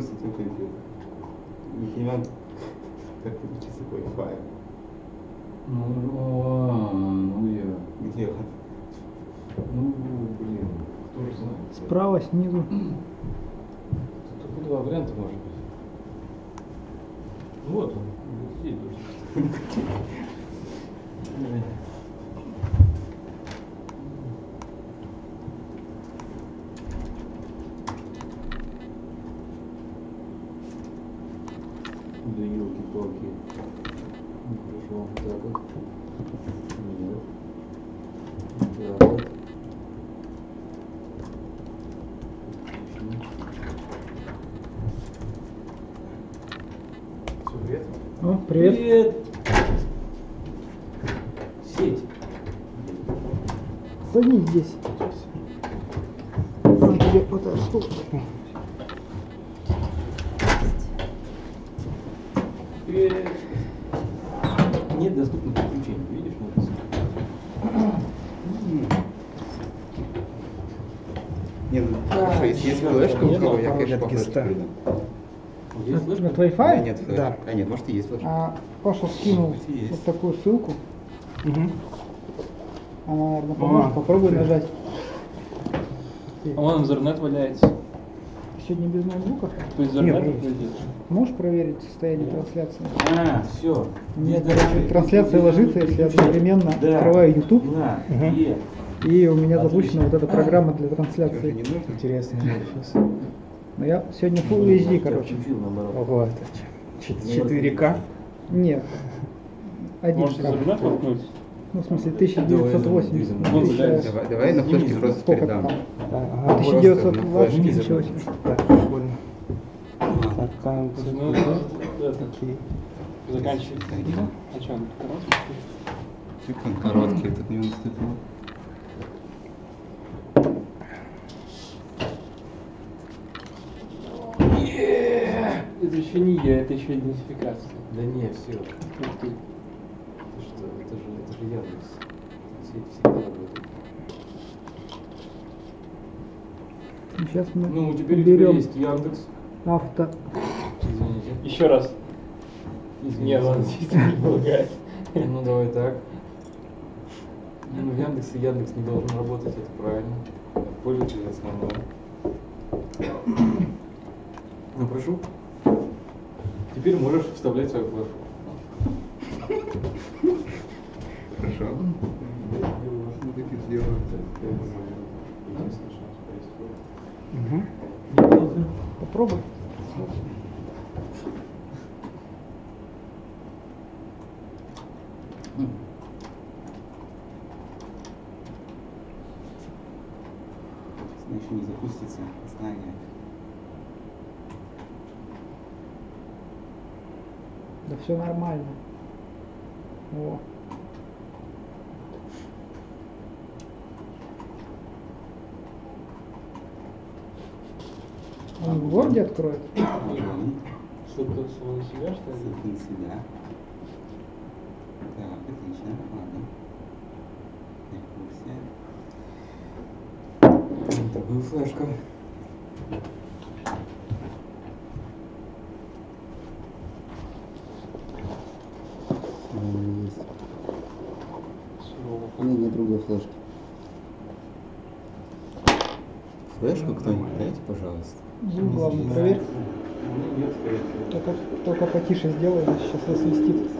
пользоваться этим компьютером. Не понимаю, как подключиться к Wi-Fi. Ну, а, ну я. Где он? Ну, блин, кто же знает. Справа, снизу. Тут только два варианта может быть. Ну вот он, здесь должен. Да елки-палки. Ну, хорошо, так вот. Нет. Так вот. Все, привет. О, привет. Привет! Сеть. Садись здесь. На тебе вот этот стул. Привет! Нет доступных подключений, видишь? написано? Не, ну хорошо, если есть флешка, у кого я, конечно, по флешке придам. Wi-Fi? нет флешки. Да. А нет, может и есть флешка. А Паша скинул вот такую ссылку. Мгм. Она, наверное, поможет. А, Попробуй привет. нажать. А вон интернет валяется. Сегодня без ноутбука. То есть интернет. Можешь проверить состояние трансляции? А, все. У меня, короче, трансляция ложится, если я одновременно Да. открываю YouTube, Мгм. е. и у меня запущена Отлично. вот эта программа для трансляции. Интересно сейчас. Но я сегодня Full HD, Я короче. Ого, это ч- ч- 4К. Нет. Один Можете интернет воткнуть? Ну, в смысле, 1980. Вон тысяча- заляется. Давай, давай на флешке просто Сколько передам. там? Ага, Просто 1920 на флешке ничего забрать. себе. Так, прикольно. Так, там, Ну, Окей. заканчивается. А что, он короткий? Как он короткий, этот не наступил. Это еще не я, это еще идентификация. Да не, все. Ух ты. Ты что, это же, это же Яндекс. Сеть всегда работает. Сейчас мы Ну, теперь у тебя берем есть Яндекс. авто. Извините. Еще раз. Извините. Нет, он действительно не лагает. Ну, давай так. Ну, в Яндексе Яндекс не должен работать, это правильно. Пользователь основной. Ну, прошу. Теперь можешь вставлять свою флешку. Хорошо. И сделаю. Попробуй. Она еще не запустится. Знание. Да все нормально. О. Он в городе откроет? Что-то самого себя, что ли? Сохрани себя. Так, отлично. Ладно. Я в курсе. Такую флешку. М, Есть. Сурово. У меня нет другой флешки. Флешку кто-нибудь дайте, пожалуйста. Проверь. Ну, нет, скорее всего. Только, только потише сделай, сейчас засвистит. Нет,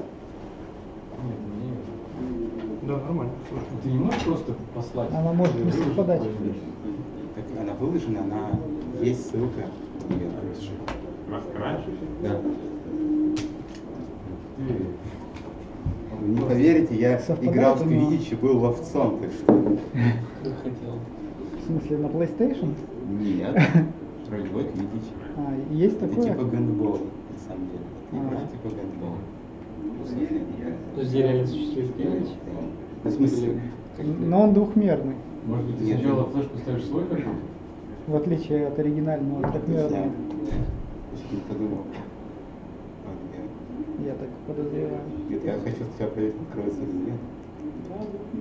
не Да, нормально. Ты не можешь просто послать? Она может не совпадать. Так она выложена, она есть ссылка. неё. Да. Ты- Вы не поверите, я Совпадает играл в? Квидич и был ловцом, так что... В смысле, на PlayStation? Нет, ролевой Квидич. А, есть Это такое? типа гандбол, на самом деле. Это А. типа гандбол. Я- То есть реально существует пилить? В смысле, Но он двухмерный, Может быть, ты Нет. сначала флешку ставишь свой компьютер? в отличие от оригинального Я трехмерного. не подумал. Я- так подозреваю. Нет, я хочу сначала проверить, откроется или нет.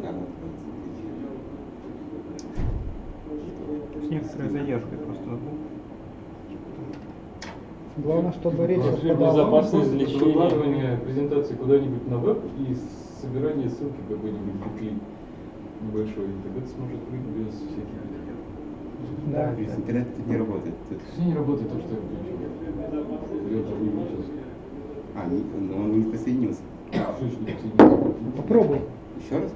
Да, откроется. С некоторой задержкой просто. Главное, чтобы речь Вообще безопасность извлечения. Выкладывание презентации куда-нибудь на веб и собирание ссылки какой-нибудь битлип небольшой. И тогда ты сможешь открыть без всяких... Да. То есть интернет тут не работает. Все не работает то, что я включил. Я. А, не, но он не подсоединился? Попробуй. Еще раз?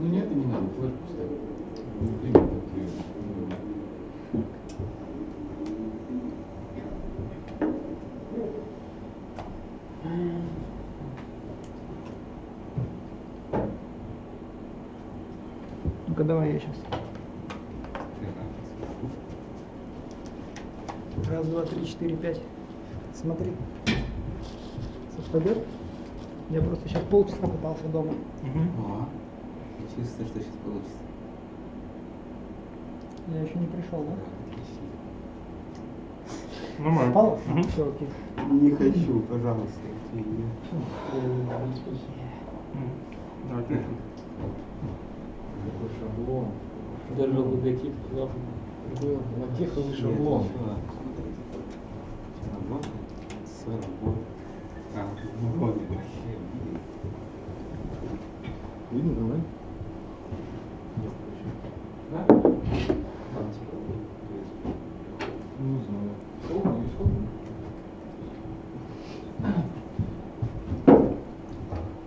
Ну нет, не надо, флешку ставь. Такие, ну, Ну-ка давай я сейчас. Раз, два, три, четыре, пять. Смотри. Совпадет? Я просто сейчас полчаса пытался дома. О, я чувствую, что сейчас получится. Я еще не пришел, да? Нормально. Попал? Мгм. Все, окей. Не хочу, пожалуйста. конечно. Такой шаблон. Даже был. Латеховый шаблон. Нет, чувак, смотри. Всё работает. А, ну блин. Видно? Да? Не знаю. Сколько? И сколько?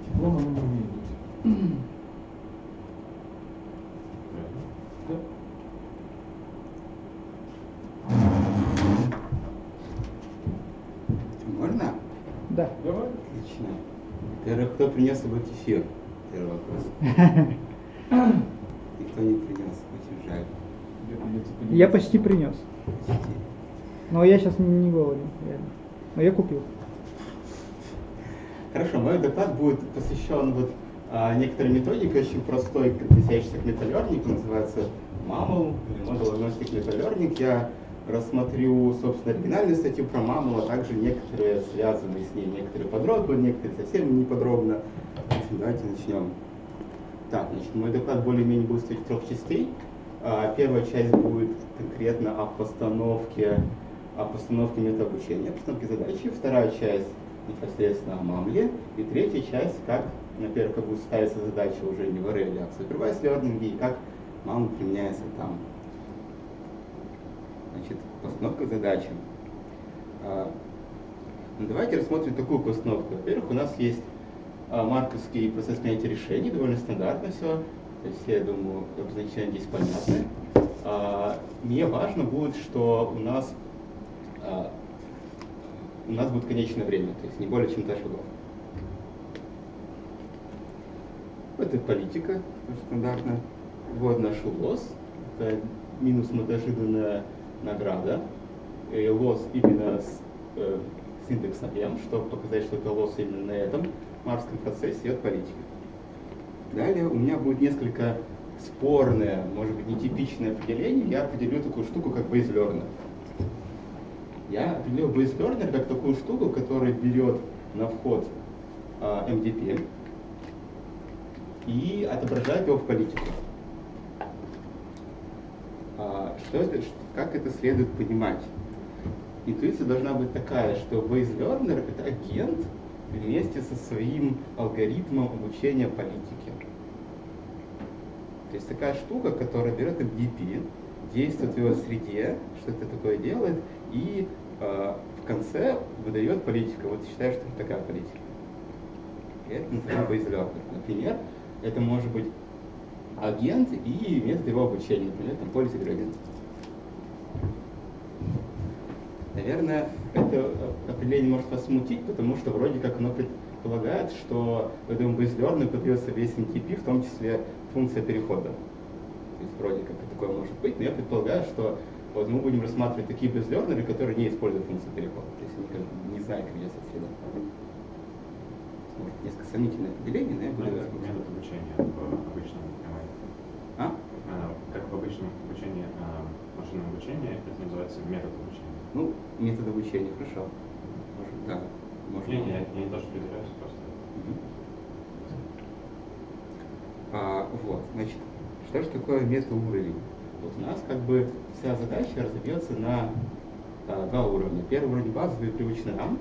Теплом оно не умеет быть. Да. Можно? Да. Давай. Отлично. Принес его кефир? Первый вопрос. Никто не принес, очень жаль. Я поделиться. почти принес. Почти. Но я сейчас не голоден, реально. Но я купил. Хорошо, мой доклад будет посвящен вот а, некоторой методике, очень простой, относящейся к металлернику, называется MAML, или Model Agnostic Metalearning. Я рассмотрю, собственно, оригинальную статью про MAML, а также некоторые связанные с ней, некоторые подробно, некоторые совсем неподробно. В общем, давайте начнем. Так, значит, мой доклад более-менее будет стоять трех частей. А, Первая часть будет конкретно о постановке, о постановке метаобучения, о постановке задачи. Вторая часть непосредственно о мамле. И третья часть, как, во-первых, как будет ставиться задача уже не в Array, а в Supervised Learning, и как мамл применяется там. Значит, постановка задачи. А, ну, давайте рассмотрим такую постановку. Во-первых, у нас есть а, марковский процесс принятия решений, довольно стандартно все. То есть, я думаю, обозначения здесь понятны. А, мне важно будет, что у нас у нас будет конечное время, то есть не более чем 2 шагов. Это политика, стандартно. Вот наш лосс, это минус ожиданная награда. И лосс именно с, э, с индексом m, чтобы показать, что это лосс именно на этом марском процессе, от политика. Далее у меня будет несколько спорное, может быть, нетипичное определение. Я определю такую штуку, как learner. Я определил learner как такую штуку, которая берет на вход а, MDP и отображает его в политику. А, что это, как это следует понимать? Интуиция должна быть такая, что learner это агент вместе со своим алгоритмом обучения политики. То есть такая штука, которая берет MDP, действует в его среде, что это такое делает, и э, в конце выдает политику. Вот считаю, что это такая политика. И это называется learner. Например, это может быть агент и метод его обучения, например, там gradient. Наверное, это э, определение может вас смутить, потому что вроде как оно предполагает, что в этом base learning подается весь NTP, в том числе функция перехода. То есть вроде как такое может быть, но я предполагаю, что вот мы будем рассматривать такие безлернеры, которые не используют функцию перехода. То есть они как бы не знают, ведется среда. Может, несколько сомнительное определение, но я буду его метод использовать. обучения в обычном ML. А? А, Как в обычном обучении а, машинном обучении, это называется метод обучения. Ну, метод обучения, хорошо. Может, да. Может, Не, не, я я не то, что придираюсь, просто. А, вот, значит, что же такое метауровень? Вот у нас как бы вся задача разобьется на а, два уровня. Первый уровень базовый привычный нам.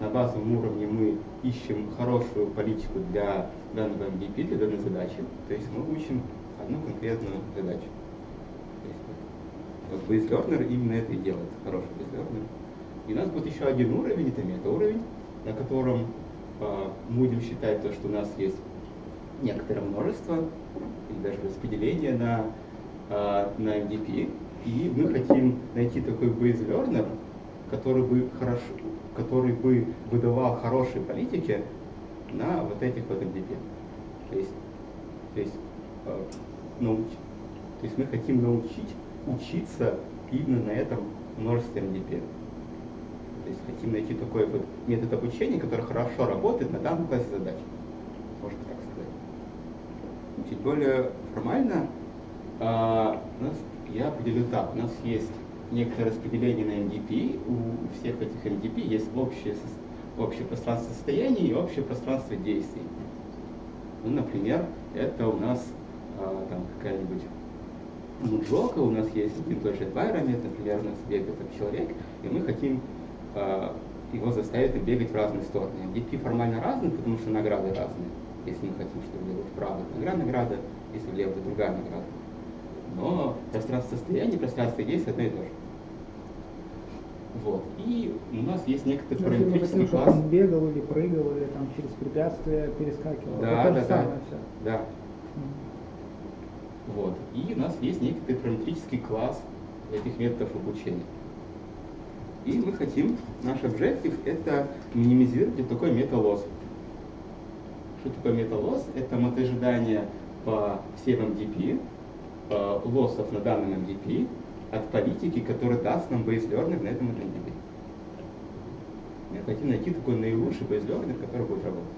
На базовом уровне мы ищем хорошую политику для данного MVP, для данной задачи. То есть мы учим одну конкретную задачу. То есть вот Learner именно это и делает, хороший Learner. И у нас будет еще один уровень, это метауровень, на котором а, мы будем считать то, что у нас есть некоторое множество, или даже распределение на, а, на MDP, и мы хотим найти такой learner, который бы, хорошо, который бы выдавал хорошие политики на вот этих вот MDP. То есть, то есть, э, науч, то есть мы хотим научить учиться именно на этом множестве MDP. То есть хотим найти такой вот метод обучения, который хорошо работает на данном классе задач. Можно так сказать. Чуть более формально у нас, я определю так. У нас есть некоторое распределение на NDP. У всех этих NDP есть общее, общее пространство состояний и общее пространство действий. Ну, например, это у нас а, там какая-нибудь муджока, у нас есть один тот же environment, например, у нас бегает там человек, и мы хотим а, его заставить бегать в разные стороны. MDP формально разные, потому что награды разные. Если мы хотим, чтобы влево вправо, это одна награда, если влево, другая награда. Но пространство состояния, пространство действия одно и то же. Вот. И у нас есть некоторый Ну, параметрический класс. он бегал или прыгал, или там через препятствия перескакивал. Да, это то да, да. все. Да. Вот. И у нас есть некоторый параметрический класс этих методов обучения. И мы хотим, наш объектив это минимизировать вот такой металлос. Что такое металлос? Это мотожидание по всем MDP, лоссов на данном MDP от политики, который даст нам learner на этом MDP. Мы хотим найти такой наилучший learner, который будет работать.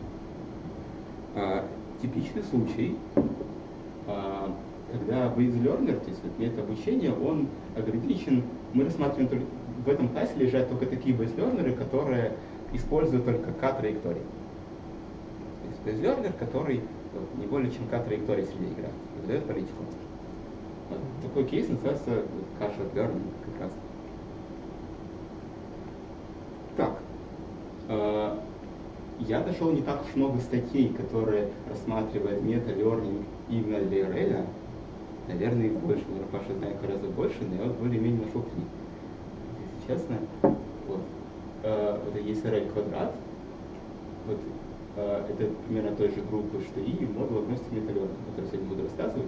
А, типичный случай, а, когда base learner, то есть вот метод обучения, он ограничен, мы рассматриваем только, в этом классе лежат только такие learner, которые используют только К-траектории. То есть learner, который вот, не более чем К-траектории среди игры, выдает политику. Такой кейс называется casual learning как раз. Так, э, я нашел не так уж много статей, которые рассматривают мета-лернинг именно для RL. Наверное, их больше, наверное, Паша знает гораздо больше, но я вот более-менее нашел книг. Если честно, вот. Э, вот есть RL квадрат, вот э, это примерно той же группы, что и модуль относится мета-лернинг, который сегодня буду рассказывать.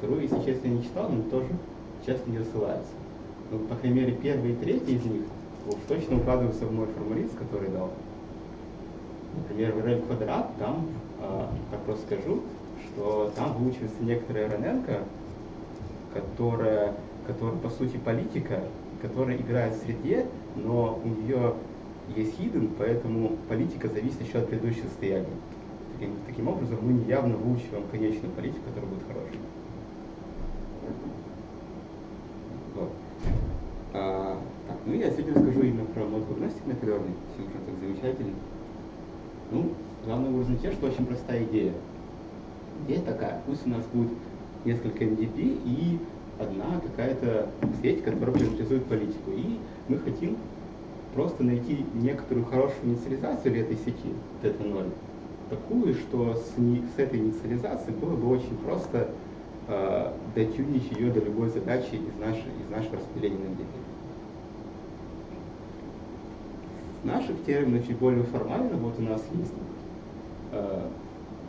Вторую, если честно, я не читал, но тоже часто не рассылается. Ну, по крайней мере, первый и третий из них уж точно укладываются в мой формулист, который дал. Например, в RL квадрат, там, э, так просто скажу, что там выучивается некоторая РННка, которая, которая по сути политика, которая играет в среде, но у нее есть hidden, поэтому политика зависит еще от предыдущего состояния. Таким, таким образом, мы явно выучиваем конечную политику, которая будет хорошей. Вот. А, так, ну я сегодня расскажу именно про модуль гностик на Learning, все уже так замечательно. Ну, главное вы узнаете, что очень простая идея. Идея такая, пусть у нас будет несколько MDP и одна какая-то сеть, которая приоритизует политику. И мы хотим просто найти некоторую хорошую инициализацию для этой сети, это 0 такую, что с, с этой инициализацией было бы очень просто дотюнить ее до любой задачи из, нашей, из нашего распределения MDP. В наших терминах чуть более формально, вот у нас есть э,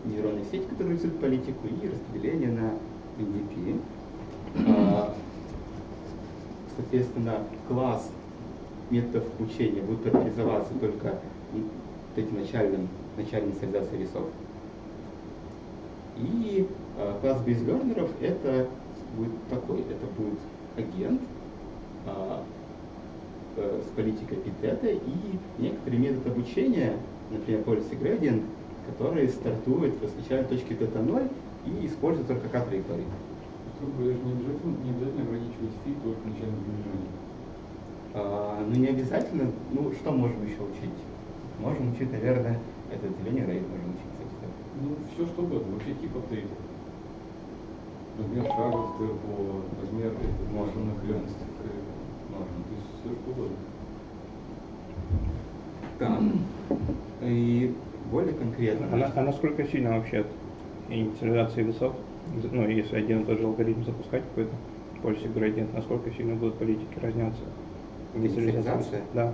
нейронная сеть, которая рисует политику, и распределение на NDP. А, соответственно, класс методов обучения будет характеризоваться только вот этим начальным, начальной инициализацией весов. И класс бейсбернеров это будет такой, это будет агент, а, э, с политикой питета и некоторый метод обучения, например, policy gradient, который стартует в начальной точке θ 0 и использует только К траектории. Говоря, не обязательно, не обязательно ограничивать фи только начальным движением. А, ну не обязательно, ну что можем еще учить? Можем учить, наверное, этот linear rate можем учить, кстати. Ну, все что угодно, вообще типа ты. Размер шагов, ТРПО, размер этой маржи наколенности, маржи, то есть все что угодно. Да. И более конкретно. А, а насколько сильно вообще от инициализации весов, ну, если один и тот же алгоритм запускать какой-то policy gradient, насколько сильно будут политики разнятся? Инициализация? Да.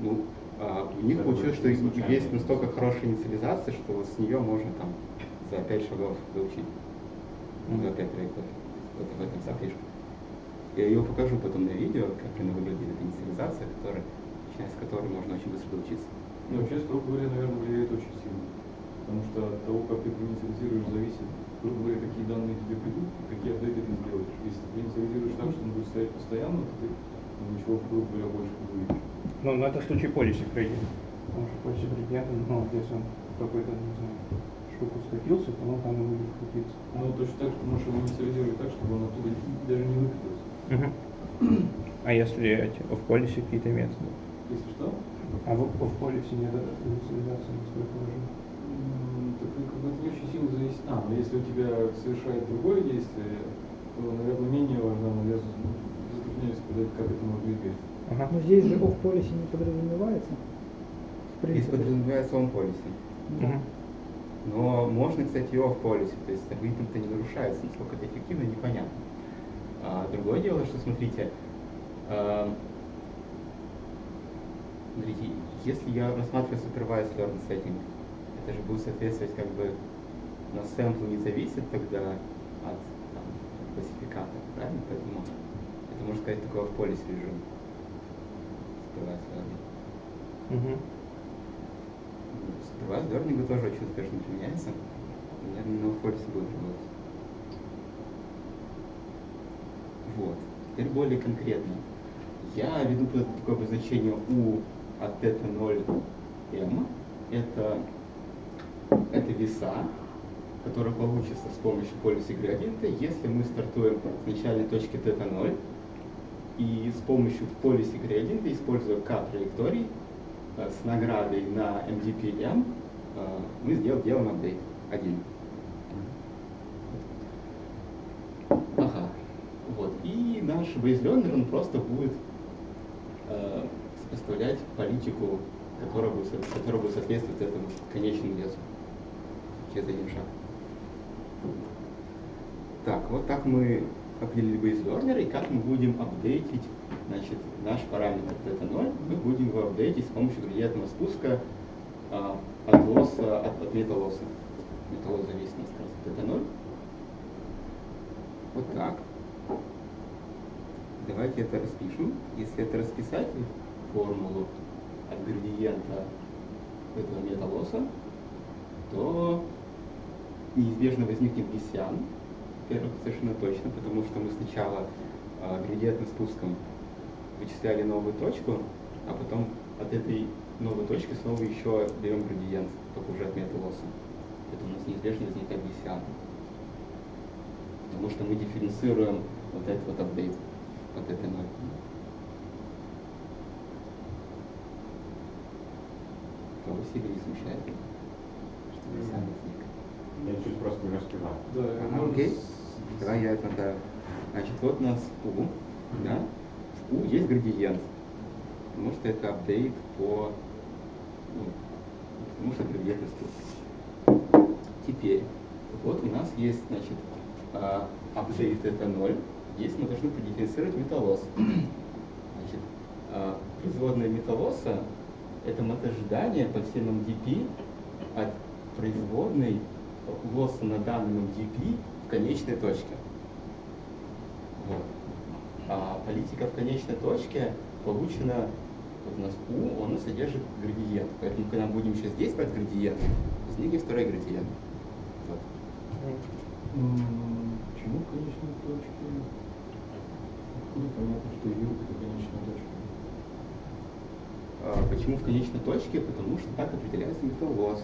Ну, а, у них получилось, что Случайно. есть настолько хорошая инициализация, что с нее можно там за 5 шагов выучить. Мгм. За 5 траекторий. Вот в этом вся фишка. Я ее покажу потом на видео, как она выглядит, эта инициализация, которая, начиная с которой можно очень быстро доучиться. Ну, вообще, строго говоря, наверное, влияет очень сильно. Потому что от того, как ты инициализируешь, зависит, грубо говоря, какие данные тебе придут и какие апдейты ты сделаешь. Если ты инициализируешь так, что он будет стоять постоянно, то ты ну, ничего, грубо говоря, больше не увидишь. Ну, но это случае policy gradient. Потому что policy gradient, ну, если он какой-то, не знаю, штуку скатился, то он там и будет крутиться. Ну, точно так же ты можешь его инициализировать так, чтобы он оттуда даже не выкатился. А если эти в policy какие-то методы? Если что, А в, в policy нет инициализации, насколько важно? м, так как бы это не очень сильно зависит. А, но если у тебя совершает другое действие, то, наверное, менее важно, но я затрудняюсь сказать, как это можно измерить. Ага. Но здесь же off policy не подразумевается. В Здесь принципе. подразумевается он policy. Мгм. Но можно, кстати, и off policy, то есть алгоритм-то не нарушается, насколько это эффективно, непонятно. А другое дело, что смотрите, а, смотрите, если я рассматриваю supervised learning setting, это же будет соответствовать как бы на сэмпл не зависит тогда от там, классификатора, правильно? Поэтому это можно сказать такой off policy режим. Supervised learning. Мгм. Supervised learning тоже очень успешно применяется. Наверное, на Форсе будет работать. Вот. Теперь более конкретно. Я веду такое обозначение U от θ 0 m. Это, это веса, которые получатся с помощью полюса градиента, если мы стартуем с начальной точки θ 0 и с помощью полюса градиента, используя k траекторий, с наградой на MDPM, э, мы сдел- делаем апдейт один. Ага. Вот. И наш бейзленер, он просто будет э, сопоставлять политику, которая будет, которая будет соответствовать этому конечному весу через один шаг. Так, вот так мы определили бейзлернер, и как мы будем апдейтить значит, наш параметр θ0, мы будем его апдейтить с помощью градиентного спуска а, от лосса, от, от металлоса. Металлос зависит от скорости θ0. Вот так. Давайте это распишем. Если это расписать формулу от градиента этого металлоса, то неизбежно возникнет гессиан. Во-первых, совершенно точно, потому что мы сначала а, градиентным спуском вычисляли новую точку, а потом от этой новой точки снова еще берем градиент, только уже от металлоса. Это у нас неизбежно возникает гессиан. Потому что мы дифференцируем вот этот вот апдейт от этой ноль. Кого сильно не смущает? Что гессиан возник? Я чуть просто не раскрывал. Да, можно окей. Давай я это отмотаю. Значит, вот у нас U, да? U есть градиент. Потому что это апдейт по... Ну, потому что градиентный спуск. Теперь, вот у нас есть, значит, а, апдейт это 0. Здесь мы должны продифференцировать металлос. Значит, а, производная металлоса это мотожидание по всем MDP от производной лосса на данном MDP в конечной точке. Вот. А политика в конечной точке получена, вот у нас U, он содержит градиент. Поэтому, когда мы будем еще здесь брать градиент, возникнет второй градиент. Вот. Почему в конечной точке? Откуда понятно, что U это конечная точка? А, Почему в конечной точке? Потому что так определяется металлоз.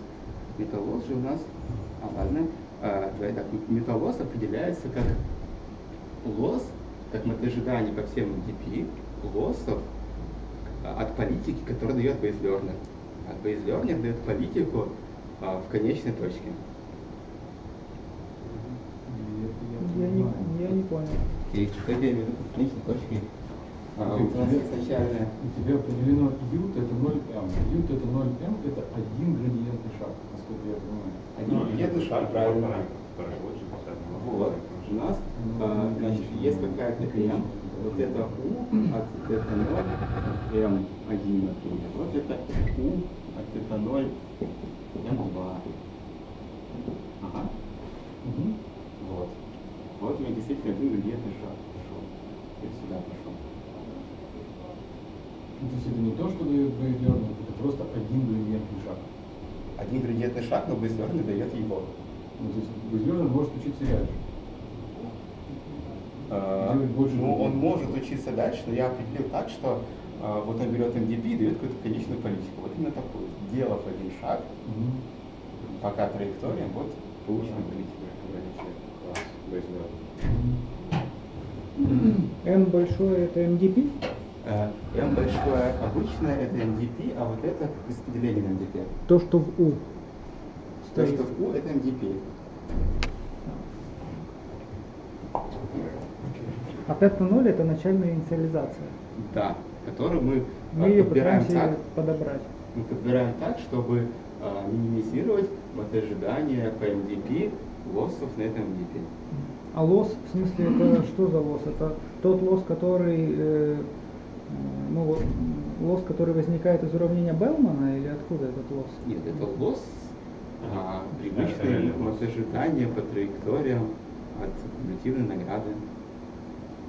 Металлоз же у нас, а ладно, а, давай так, металлоз определяется как лосс, как мотожидание по всем MDP, лоссов а, от политики, которую дает бейзлернер. А бейзлернер дает политику а, в конечной точке. И это Я не, понял. И что я имею в виду под конечной точкой? А, у тебя определено ют это 0m. Ют это 0m, это один градиентный шаг, насколько я понимаю. Один градиентный шаг, правильно. Вот. У нас, а, значит, есть какая-то m, вот это u от это 0, m1, например. Вот это u от это 0, m2. Ага. Мгм. Вот. Вот у меня действительно один градиентный шаг пошел. И сюда пошел. Ну, То есть это не то, что дает Бейдерн, это просто один градиентный шаг. Один градиентный шаг, но Бейсберн дает его. Ну, то есть Бейдерн может учиться дальше. Больше ну, он может учиться дальше, но я определил так, что а, вот он берет MDP и дает какую-то конечную политику. Вот именно такую. Сделав один шаг, Мгм. пока траектория, вот получена политика. N большое это MDP? Э, M большое обычное это MDP, а вот это распределение на MDP. То, что в U. То, что в U это MDP. А тета 0 это начальная инициализация. Да, которую мы, Мы э, ее подбираем пытаемся так, подобрать. мы подбираем так, чтобы а, минимизировать вот ожидания по MDP лоссов на этом MDP. А лос, в смысле, это что за лос? Это тот лос, который, э, э, ну, вот, лос, который возникает из уравнения Белмана, или откуда этот лос? Нет, это лосс а, реальный лосс. от ожидания по траекториям от кумулятивной награды.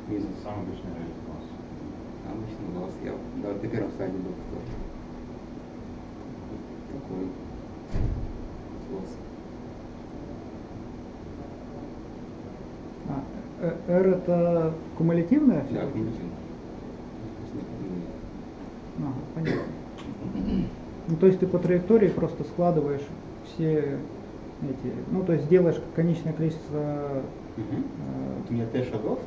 Минус Самый обычный реальный класс. обычный лосс. Я да, на первом слайде был такой. Такой лосс. А, э, R это кумулятивная? Да, всё-таки? кумулятивный. Ага, понятно. Ну, то есть ты по траектории просто складываешь все эти, ну, то есть делаешь конечное количество Мгм. э, у меня Т шагов.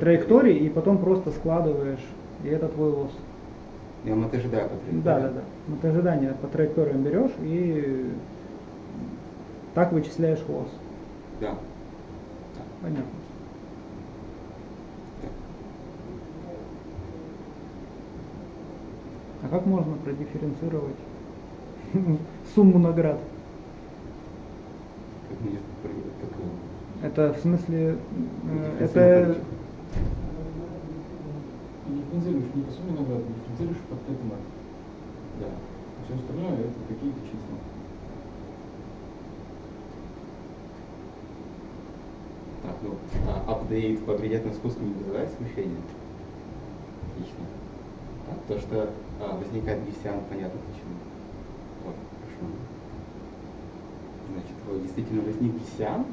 Траекторий и потом просто складываешь, и это твой лос. Я вот ожидаю по траектории. Да, да, да. Вот ожидания по траекториям берешь и так вычисляешь лос. Да. Понятно. А как можно продифференцировать сумму наград? Как мне? Это в смысле, э, это Ты не не по сумме наград, ты дифференцируешь по т Да. Все остальное это какие-то числа. Так, ну, а, апдейт по градиентному спуску не вызывает смущения? Отлично. Так, то, что а, возникает гессиан, понятно почему. Вот, хорошо. Значит, вот действительно возник гессиан,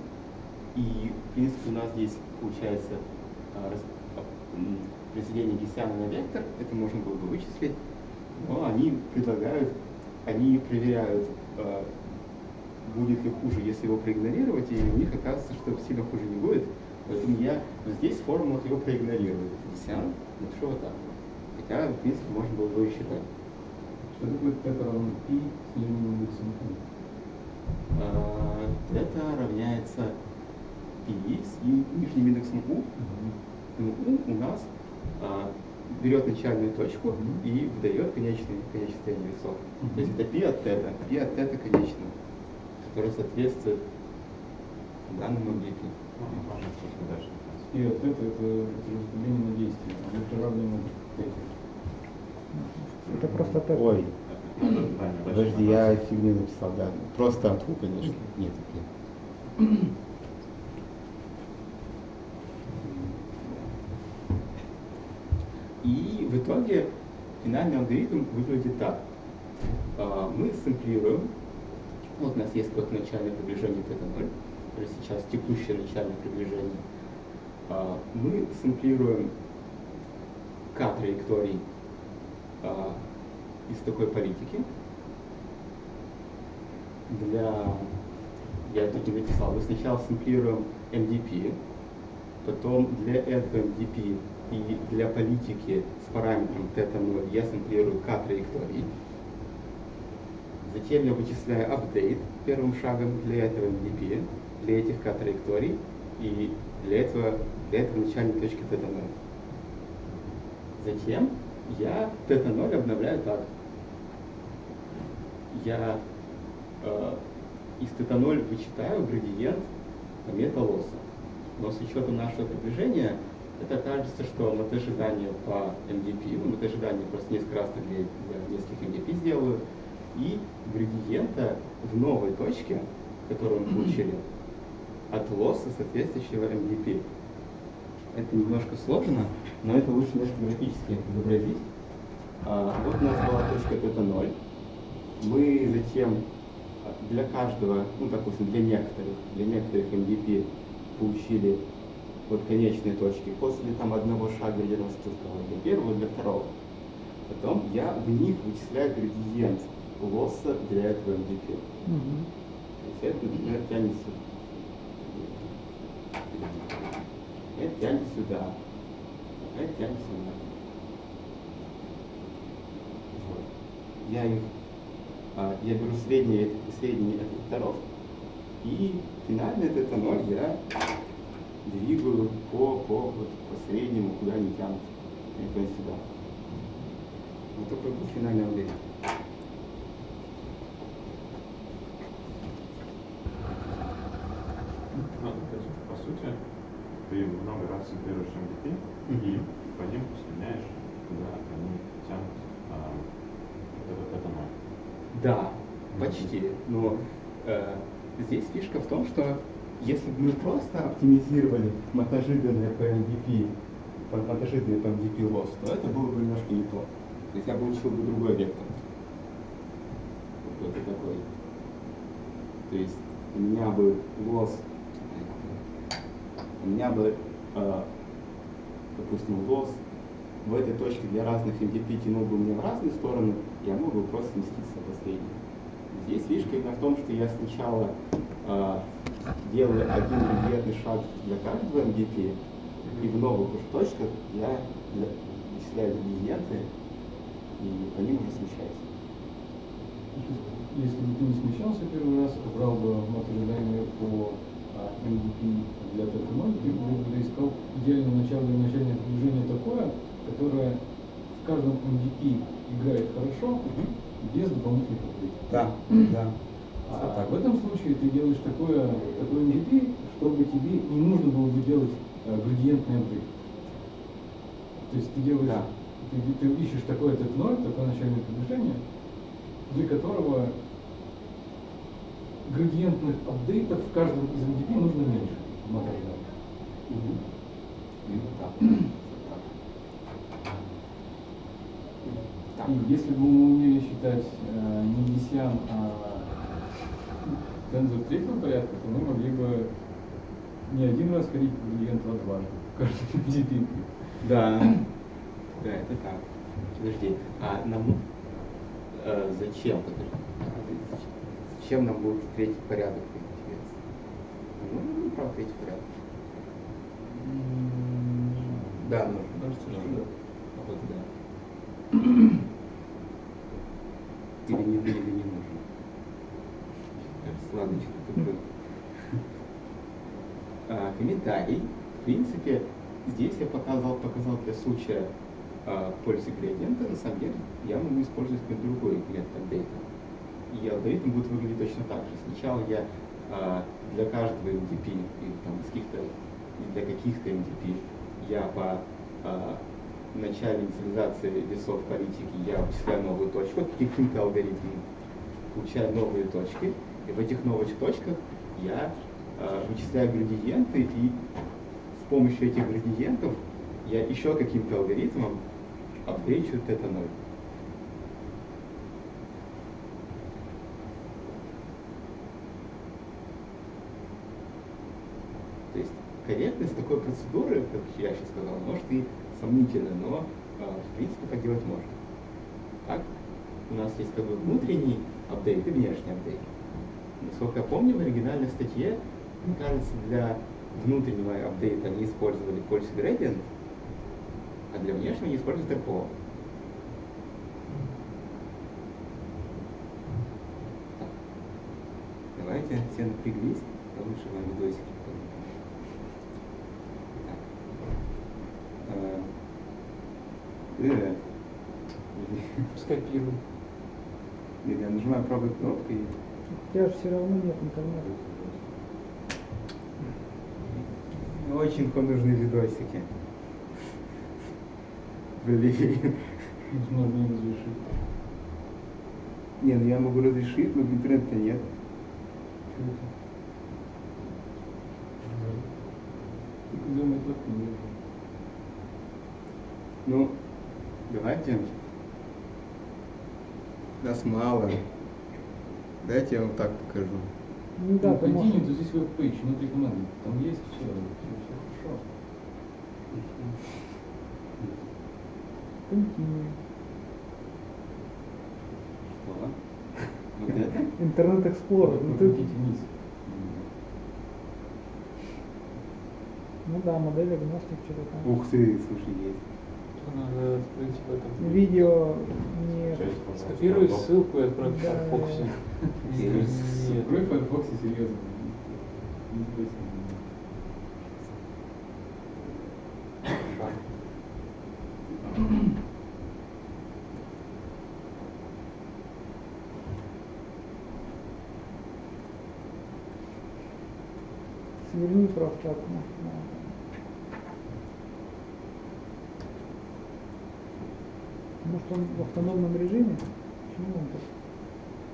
и, в принципе, у нас здесь получается а, а, произведение гессиана на вектор, это можно было бы вычислить, но они предлагают, они проверяют, а, будет ли хуже, если его проигнорировать, и у них оказывается, что сильно хуже не будет. Поэтому я здесь формулу его проигнорирую. Десян напишу вот так. Хотя, в принципе, можно было бы и считать. Что такое т равно π с? А, Это равняется π с и- нижним индексом u. U у нас а, берет начальную точку mm -hmm. и выдает конечное, конечное весов. Mm -hmm. То есть это пи от тета, пи от тета конечное, которое соответствует данному объекту. Пи от тета это распределение на действие, оно же равно ему Это просто тета. Ой, подожди, я фигню написал, да. Просто отву, конечно, нет пи. И в итоге финальный алгоритм выглядит так. А, Мы сэмплируем, вот у нас есть какое-то начальное приближение к этому 0, то есть сейчас текущее начальное приближение. А, Мы сэмплируем k траекторий а, из такой политики. Для, я тут не написал, мы сначала сэмплируем MDP, потом для этого MDP и для политики с параметром θ0 я сэмплирую k траекторий. Затем я вычисляю апдейт первым шагом для этого MDP, для этих k траекторий. И для этого, для этого начальной точки θ0. Затем я θ0 обновляю так. Я э, из θ0 вычитаю градиент металоса. Но с учетом нашего приближения, это кажется, что МТ ожидания по MDP, ну, МТ ожидания просто несколько раз так для, нескольких MDP сделаю, и градиента в новой точке, которую мы получили, от лосса соответствующего MDP. Это немножко сложно, но это лучше немножко графически изобразить. А, вот у нас была точка θ0. Мы затем для каждого, ну, допустим, для некоторых, для некоторых MDP получили вот конечные точки после там одного шага я распускал для первого, для второго. Потом я в них вычисляю градиент лосса для этого MDP. Мгм. То есть это, например, тянет сюда. Это тянет сюда. Это тянет сюда. Вот. Я их, а, я беру средние, средние этих векторов, и финально это, это ноль я двигаю по, по, вот, по среднему, куда они тянут. И то есть сюда. Вот такой был финальный алгоритм. Ну, по сути, ты много раз центрируешь MVP и Мгм. по ним сменяешь, куда они тянут а, вот это, это ноль. Да, почти. Но э, здесь фишка в том, что если бы мы просто оптимизировали мотожиданное по MVP, мотожиданное по MVP то это было бы немножко не то. То есть я бы учил бы другой вектор. Какой-то такой. То есть у меня бы loss, у меня бы, э, допустим, loss в этой точке для разных MDP тянул бы мне в разные стороны, я мог бы просто сместиться по среднему. Здесь фишка именно в том, что я сначала э, делаю один градиентный шаг для каждого MDP, и в новых уже точках я для- вычисляю градиенты, и по ним уже смещаюсь. Если бы ты не смещался первый раз, а брал бы мотожидание по а, MVP для ТТ0, ты бы искал идеальное начало и начальное движение такое, которое в каждом MVP играет хорошо, без дополнительных открытий. Да, да. А в этом случае ты делаешь такое, такое MVP, чтобы тебе не нужно было бы делать э, градиентный апдейт. То есть ты делаешь, Да. ты, ты ищешь такое Т0, такое начальное приближение, для которого градиентных апдейтов в каждом из MVP нужно меньше. Мгм. Именно так. Так. И если бы мы умели считать э, не Гессиан, а тензор третьего порядка, то мы могли бы не один раз ходить по градиенту, а дважды. в Каждый MVP. Да. Да, это так. Подожди, а нам э, зачем? Подожди. А, Зачем нам будет третий порядок интересно? Ну, ну, правда, третий порядок. Да, нужно. Кажется, что да. Вот, да. Или не, такое. А, комментарий. В принципе, здесь я показал, показал для случая а, пользы градиента. На самом деле, я могу использовать какой-то другой метод апдейта. И алгоритм будет выглядеть точно так же. Сначала я а, для каждого MDP, или там из каких-то, для каких-то MDP, я по а, начальной инициализации весов политики я вычисляю новую точку каким-то алгоритмом, получаю новые точки, и в этих новых точках я а, вычисляю градиенты, и с помощью этих градиентов я еще каким-то алгоритмом апдейчу это 0. То есть корректность такой процедуры, как я сейчас сказал, может и сомнительна, но а, в принципе так делать можно. Так, у нас есть как бы внутренний апдейт и внешний апдейт насколько я помню, в оригинальной статье, мне кажется, для внутреннего апдейта они использовали Course Gradient, а для внешнего они используют ТПО. Давайте все напряглись, потому что вам видосики. Э. Скопируй. Я нажимаю правой кнопкой и тебя же все равно нет интернета. Очень нужны видосики. Блин. Можно не разрешить. Не, ну я могу разрешить, но интернета нет. Чего это? Когда мы так не. Ну, давайте. Нас мало. Дайте я вам так покажу. Ну да, ну, ты можешь. continue, то здесь веб-пейдж, внутри команды. Там есть все, все, хорошо. Continue. Что? Вот это? Интернет Explorer. Ну, ты, вниз. ну да, модель агностик, что-то там. Ух ты, слушай, есть. В этом. Видео Скопируй доп. ссылку и отправь в. Firefox. Нет. Открой Firefox и серьезно. Сверни просто окно. Может он в автономном режиме? Почему он так?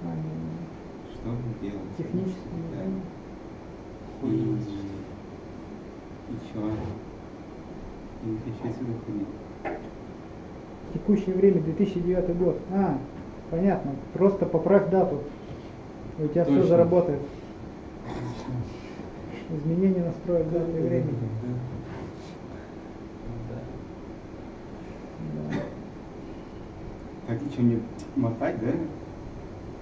А, не. Что вы делаете? Технически Да. И, и чё? Я не хочу отсюда ходить. Текущее время 2009 год. А, понятно. Просто поправь дату. И у тебя все Точно. заработает. Изменение настроек даты и времени. Да. Мне мотать, да?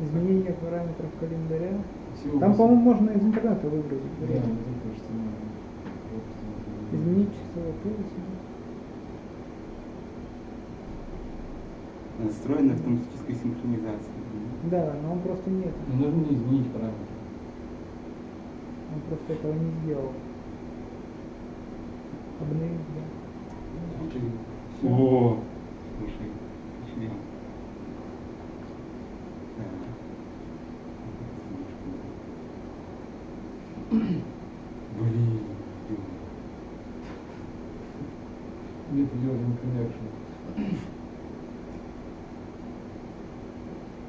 Изменение параметров календаря. Всего Там, по-моему, можно из интернета выгрузить Да, время. мне кажется, надо. Вот, Изменить часовой пояс. Настроена автоматическая синхронизация. Да, но он просто нет. Ну, нужно не изменить параметры. Он просто этого не сделал. Обновить, да. О, слушай, шлем. Блин. Нет, Learning Connection.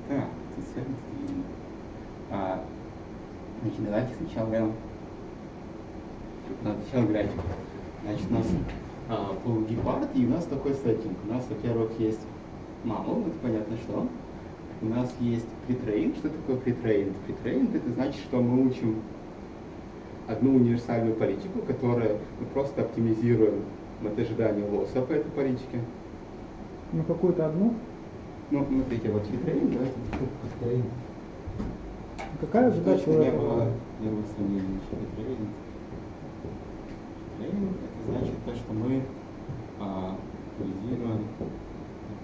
Так, тут сервис видно. А, значит, сначала... Тут надо график. Значит, у нас а, был гепард, и у нас такой setting. У нас, во-первых, есть MAML, это понятно что. У нас есть pretrain. Что такое pretrain? Pretrain это значит, что мы учим одну универсальную политику, которая мы просто оптимизируем от ожидания лосса по этой политике. Ну, какую-то одну. Ну, смотрите, вот претрейн, давайте Какая задача у Точно не этого? было, не было сомнений, что это тренинг. Тренинг это значит то, что мы а, актуализируем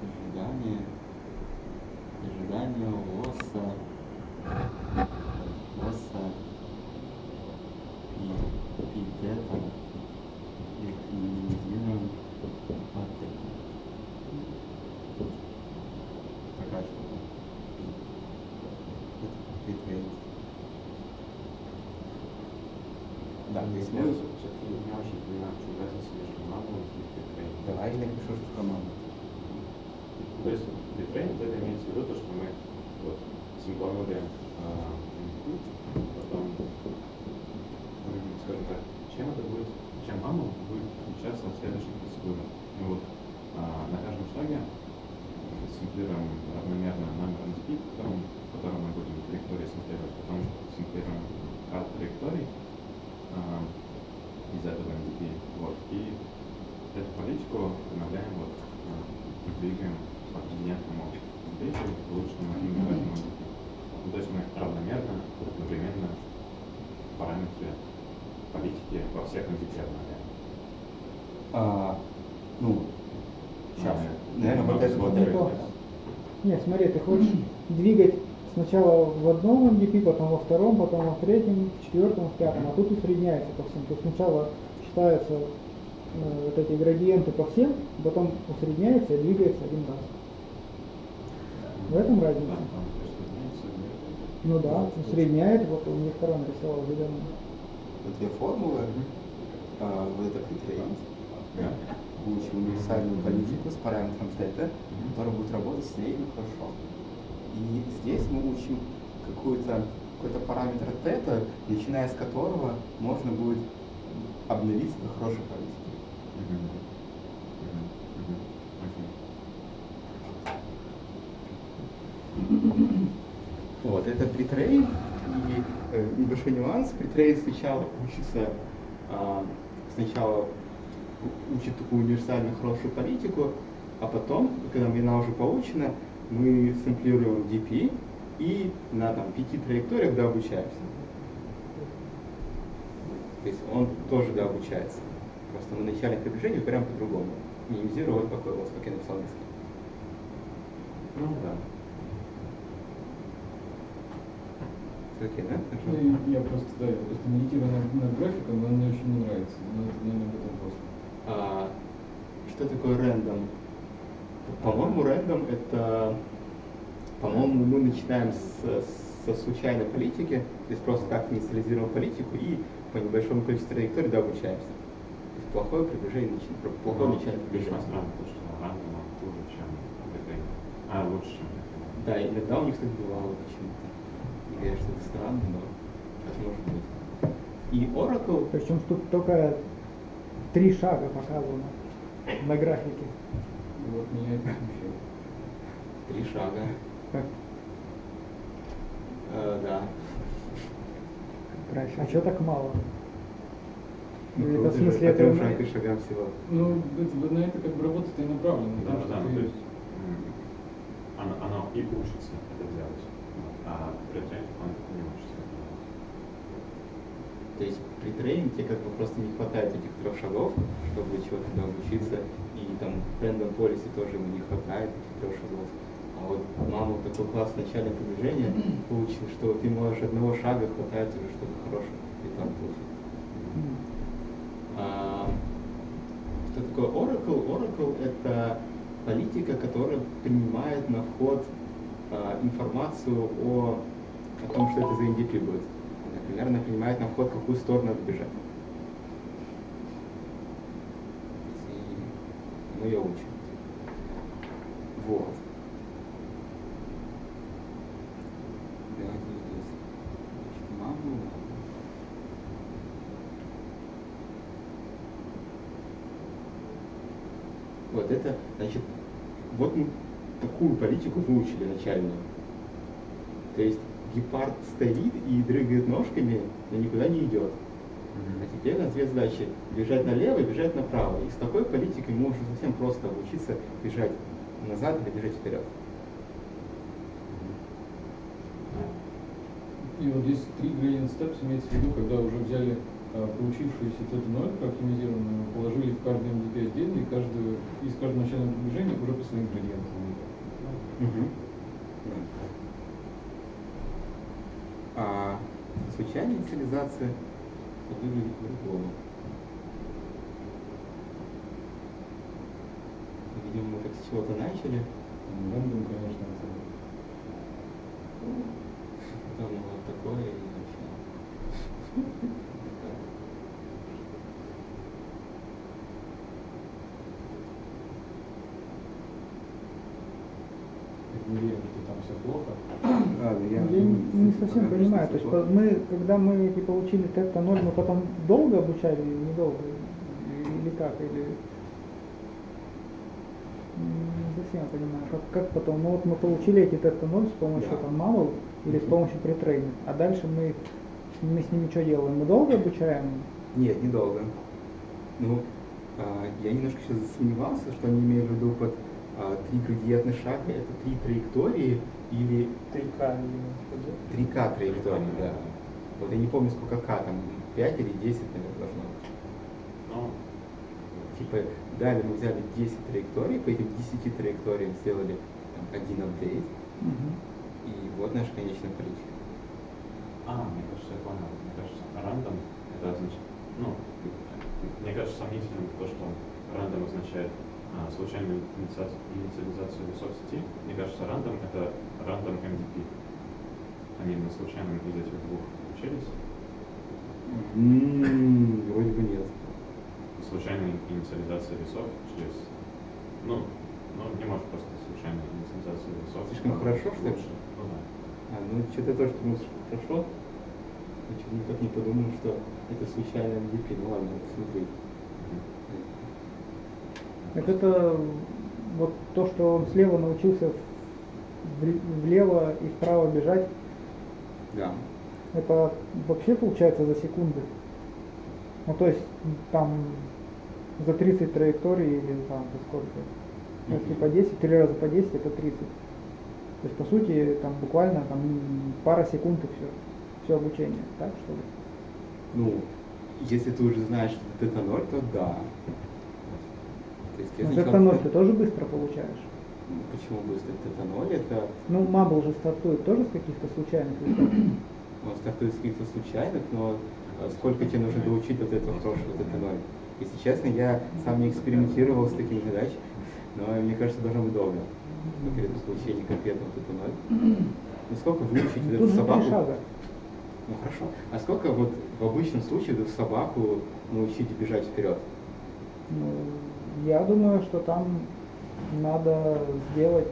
ожидания, ожидания лосса, лосса и и минимизируем от Пока что. Это тренинг. Да, то есть Я мы... все-таки не очень понимаю, в чем разница между мамой и битрейн. Давай я напишу, что команда. То есть битрейн, это имеется в виду то, что мы вот симпланули а, input, потом, м, скажем так, чем это будет, чем мама будет отличаться от следующих процедуры. Мы вот а, на каждом шаге симплируем равномерно номер speed, которым, которым мы будем траектории симплировать, потом симплируем ряд траекторий а, из этого MVP. Вот. И эту политику обновляем, вот, а, двигаем по континентному бейсу к лучшему именно этому MVP. Ну, то есть мы равномерно, одновременно параметры политики во всех обновляем. А, ну, сейчас. Наверное, вот это вот. Нет, смотри, ты хочешь двигать сначала в одном MVP, потом во втором, потом во третьем, в четвертом, в пятом, а тут усредняется по всем. То есть сначала считается э, вот эти градиенты по всем, потом усредняется и двигается один раз. В этом разница. Да, там присоединяется, да. Ну да, усредняет, вот у них второй нарисовал. Вот две формулы, а, вот это притрейн, получим универсальную политику с параметром θ, которая будет работать средне хорошо. И здесь мы учим какую-то какой-то параметр θ, начиная с которого можно будет обновиться до хорошей политики. Вот, это притрейн, и э, небольшой нюанс, притрейн сначала учится, а, сначала учит такую универсальную хорошую политику, а потом, когда она уже получена, мы сэмплируем DP и на там, пяти траекториях дообучаемся. То есть он тоже дообучается. Просто на начальных приближениях прям по-другому. Минимизирую вот такой вот, как я написал низкий. Ну да. Окей, да? Хорошо? Ну, я просто, да, я просто медитирую над, над графиком, но он мне очень не нравится. Но это, наверное, об этом просто. А, что такое рендом? По-моему, рендом это, по-моему, мы начинаем с, со случайной политики, то есть просто как инициализируем политику и по небольшому количеству траекторий да, обучаемся. То есть плохое приближение, плохое Ну, приближение. странно, потому что рандом хуже, чем. А, лучше, чем. Да, иногда у них, кстати, бывало почему-то. Не говорят, что это странно, но это может быть. И Oracle, Причем тут только три шага показано на графике. Вот меня это смущает. три шага. Э, да. раньше. А что так мало? Ну, это в смысле это шаг и шагам всего. Ну, это, на это как бы работа-то и направлена. на Да, то, да, ну, то есть м, оно, оно и учится а pretrain, он не учится делать. То есть при тренинге тебе как бы просто не хватает этих трех шагов, чтобы чего-то доучиться, и там random policy тоже ему не хватает этих трех шагов. А вот MAML такое классное начальное приближение получил, что ты можешь одного шага хватает уже, чтобы хороший итог получить. А, что такое Oracle? Oracle это политика, которая принимает на вход информацию о, о том, что это за NDP будет. Например, она принимает на вход, какую сторону надо бежать. И мы ее учим. Вот. Вот это, значит, вот мы такую политику выучили начальную. То есть гепард стоит и дрыгает ножками, но никуда не идет. А теперь у нас две задачи. Бежать налево и бежать направо. И с такой политикой мы уже совсем просто обучиться бежать назад или бежать вперед. И вот здесь три gradient steps имеется в виду, когда уже взяли а, получившуюся θ0 оптимизированную, положили в каждый MDP отдельно, и каждую, из каждого начального приближения уже по своим градиентам. А случайная инициализация выглядит по-другому. Видимо, мы так с чего-то начали. Рандом, конечно, это Потом вот такое и вообще. я не уверен, что там все плохо. А, да, Я не, не совсем понимаю. То есть по- мы, когда мы эти получили тета 0, мы потом долго обучали или недолго? Или как? Или... Не совсем понимаю. Как, как потом? Ну вот мы получили эти тета 0 с помощью Да. там мамл или с помощью притрейна. А дальше мы, мы с ними что делаем? Мы долго обучаем? Нет, недолго. Ну, а, я немножко сейчас засомневался, что они имеют в виду под три градиентных шага, это три траектории или 3К. 3К траектории, да. Вот я не помню, сколько К там, 5 или 10, наверное, должно быть. Ну, Типа, далее мы взяли 10 траекторий, по этим 10 траекториям сделали там, один апдейт, и вот наша конечная политика. а, мне кажется, я понял. Мне кажется, рандом это означает, ну, мне кажется сомнительным то, что рандом означает а, случайную инициацию, инициализацию весов сети. Мне кажется, рандом это рандом MDP. Они на случайном из этих двух учились. М, Вроде бы нет. Случайная инициализация весов через... Ну, ну, не может просто случайная инициализация весов. Слишком хорошо, что ли? лучше. Ну да. А, ну что-то думал, что хорошо. Я никак не подумал, что это случайно MVP. Ну ладно, посмотри. Так это вот то, что он слева научился влево и вправо бежать, Да. это вообще получается за секунды. Ну то есть там за 30 траекторий или там за сколько? Ну, Если по 10, три раза по 10 это 30. То есть по сути там буквально там пара секунд и все. Все обучение, так что ли? Ну, если ты уже знаешь, что это 0, то да. То есть я Ну, 0 ты тоже быстро получаешь. Ну, Почему быстро это 0? Это Ну, Мабл же стартует тоже с каких-то случайных вещей. он стартует с каких-то случайных, но э, сколько тебе нужно доучить вот этого хорошего 0? Если честно, я сам не экспериментировал с такими задачами, но мне кажется, должно быть долго. Конкретно получение конкретно вот это 0. Ну сколько выучить вот Тут эту собаку? Ну хорошо. А сколько вот в обычном случае эту собаку научить бежать вперед? Ну, я думаю, что там надо сделать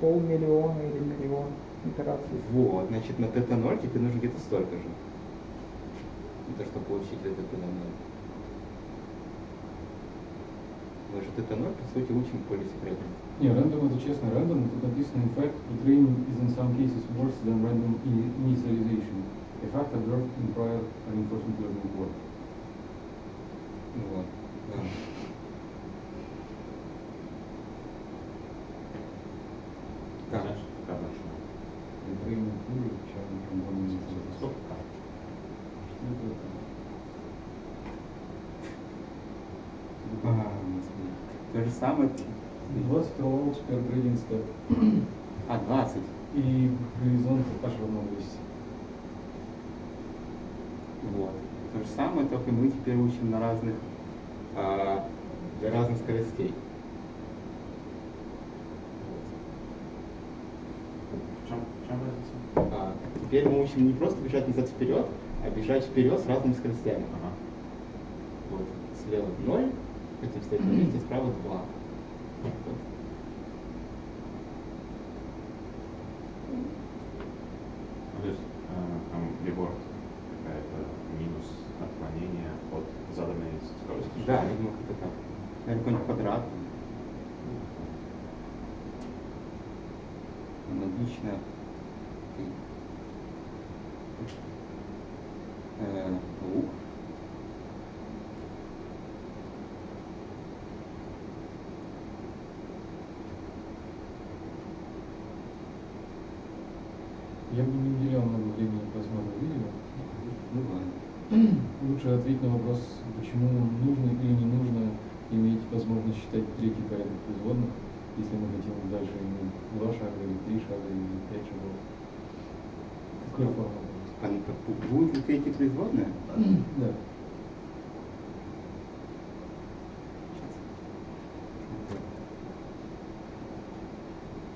полмиллиона или миллион итераций. Вот, значит, на тета-0 тебе нужно где-то столько же. Это чтобы получить это тета-0. Мы же тета-0, по сути, учим более секретно. Не, рандом это честно, рандом тут написано in fact, retraining is in some cases worse than random initialization. A fact observed in prior reinforcement learning work. Вот. Да. Так. Знаешь, как хорошо. Retraining хуже, чем random initialization. Сколько К? Что это такое? А, господи. То же самое. 20 rollouts per gradient step. А, 20. И горизонт аж равно 200. Вот. То же самое, только мы теперь учим на разных, а, для разных скоростей. В чем, в чем разница? А, теперь мы учим не просто бежать назад вперед, а бежать вперед с разными скоростями. Ага. Вот. Слева 0, хотим стоять на месте, справа 2. Вот. Ну, то есть э, там какая-то минус отклонение от заданной скорости. Да, я думаю, как-то так. Наверное, какой-нибудь квадрат. Аналогично. Лук. Я бы не уделял много времени просмотру видео. Ну ладно. Лучше ответить на вопрос, почему нужно или не нужно иметь возможность считать третий порядок производных, если мы хотим дальше иметь два шага или три шага или пять шагов. Так будет ли третья производная? Да.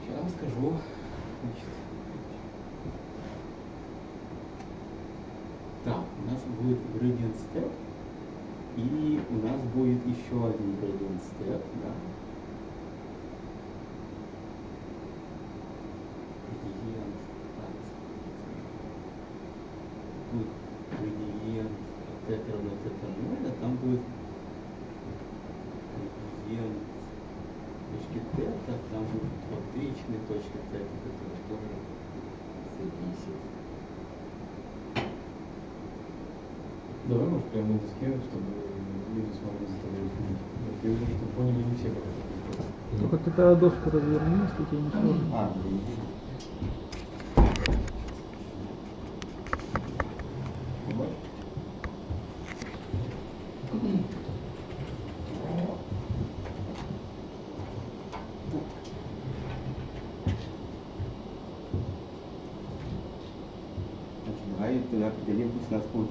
Сейчас вам скажу. Значит. Так, у нас будет gradient step. И у нас будет еще один gradient step, да. Gradient. так, Будет gradient от θ равно θ0, а там будет gradient точки θ, там будет отличная точка θ, которая тоже зависит. Давай, может, прямо на доске, чтобы люди смогли за тобой следить. Я вижу, что поняли не все, как это ты тогда доску разверни, если тебе не сложно. А, Значит, давай тогда определим, пусть у нас будет,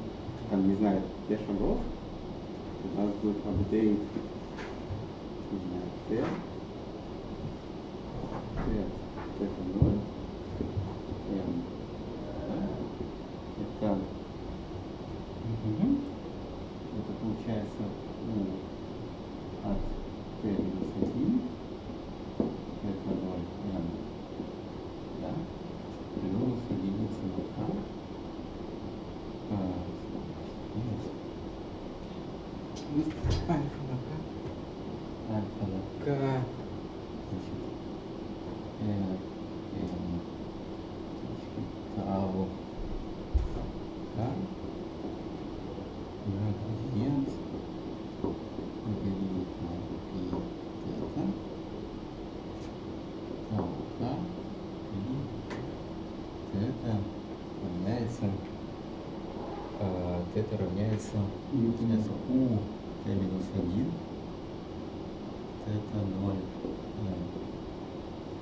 там, не знаю, 5 шагов, у нас будет апдейт Т. Т. Это 0. М. Это, мгм. это получается ну, от Т минус 1. Это 0 М. Да? Плюс единица на К. А, минус. Альфа на К. Альфа на К. Значит, э, М. Тау. Да? На градиент. Делить на пи тета. Тау, да? И тета равняется а, тета равняется получается, у t минус 1 тета 0 м.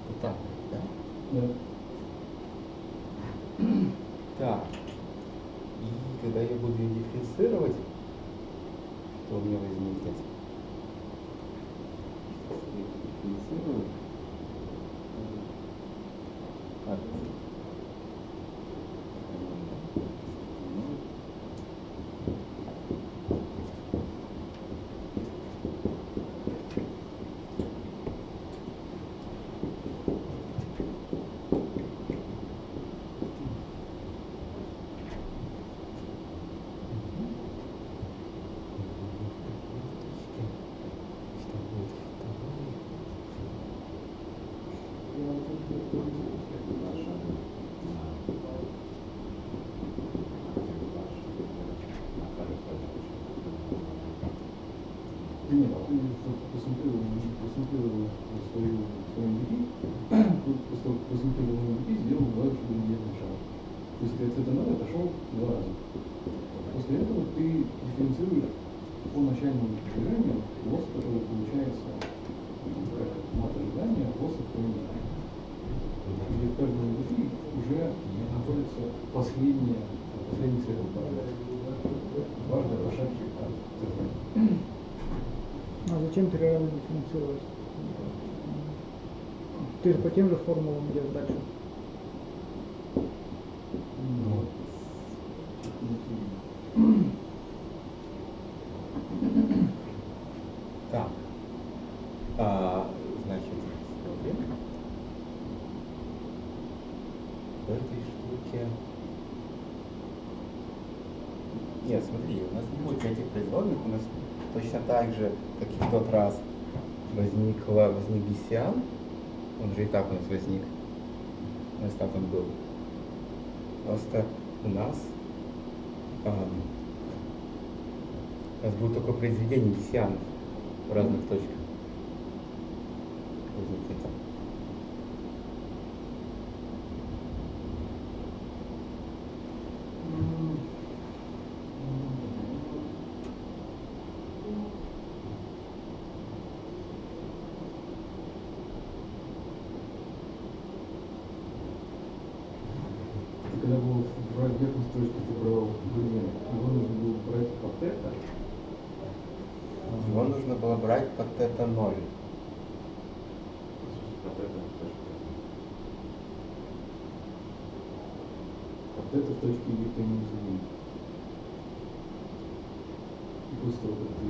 Вот так, да? Да. Так. И когда я буду ее дифференцировать, что у меня возникнет? Сейчас я её дифференцирую. От Что будет второй? Да нет, ты посмотрел, посмотрел свою, свою MVP, просто посмотрел на MVP, сделал два градиентных шага. То есть ты от этого надо отошел два раза. После этого ты дифференцируешь по начальному движению лосс, который получается ну, как мат ожидания лосса в поменянии. Где в каждом MVP уже находится последняя, последний цикл Важно пошаги А зачем три раза дифференцировать? Ты же по тем же формулам идешь дальше. Вот. Так. А, значит, смотрим. В этой штуке... Нет, смотри, у нас не будет этих производных, у нас точно так же, как и в тот раз, возник BCN, он же и так у нас возник. У нас так он был. Просто у нас ам, у нас будет такое произведение бесианов в разных точках. Ты когда был брать верхнюю строчку, ты брал градиент, его нужно было брать по тета, Его нужно было брать под это 0. Вот это точка. по тета в точке ют минус 1. И после того, как ты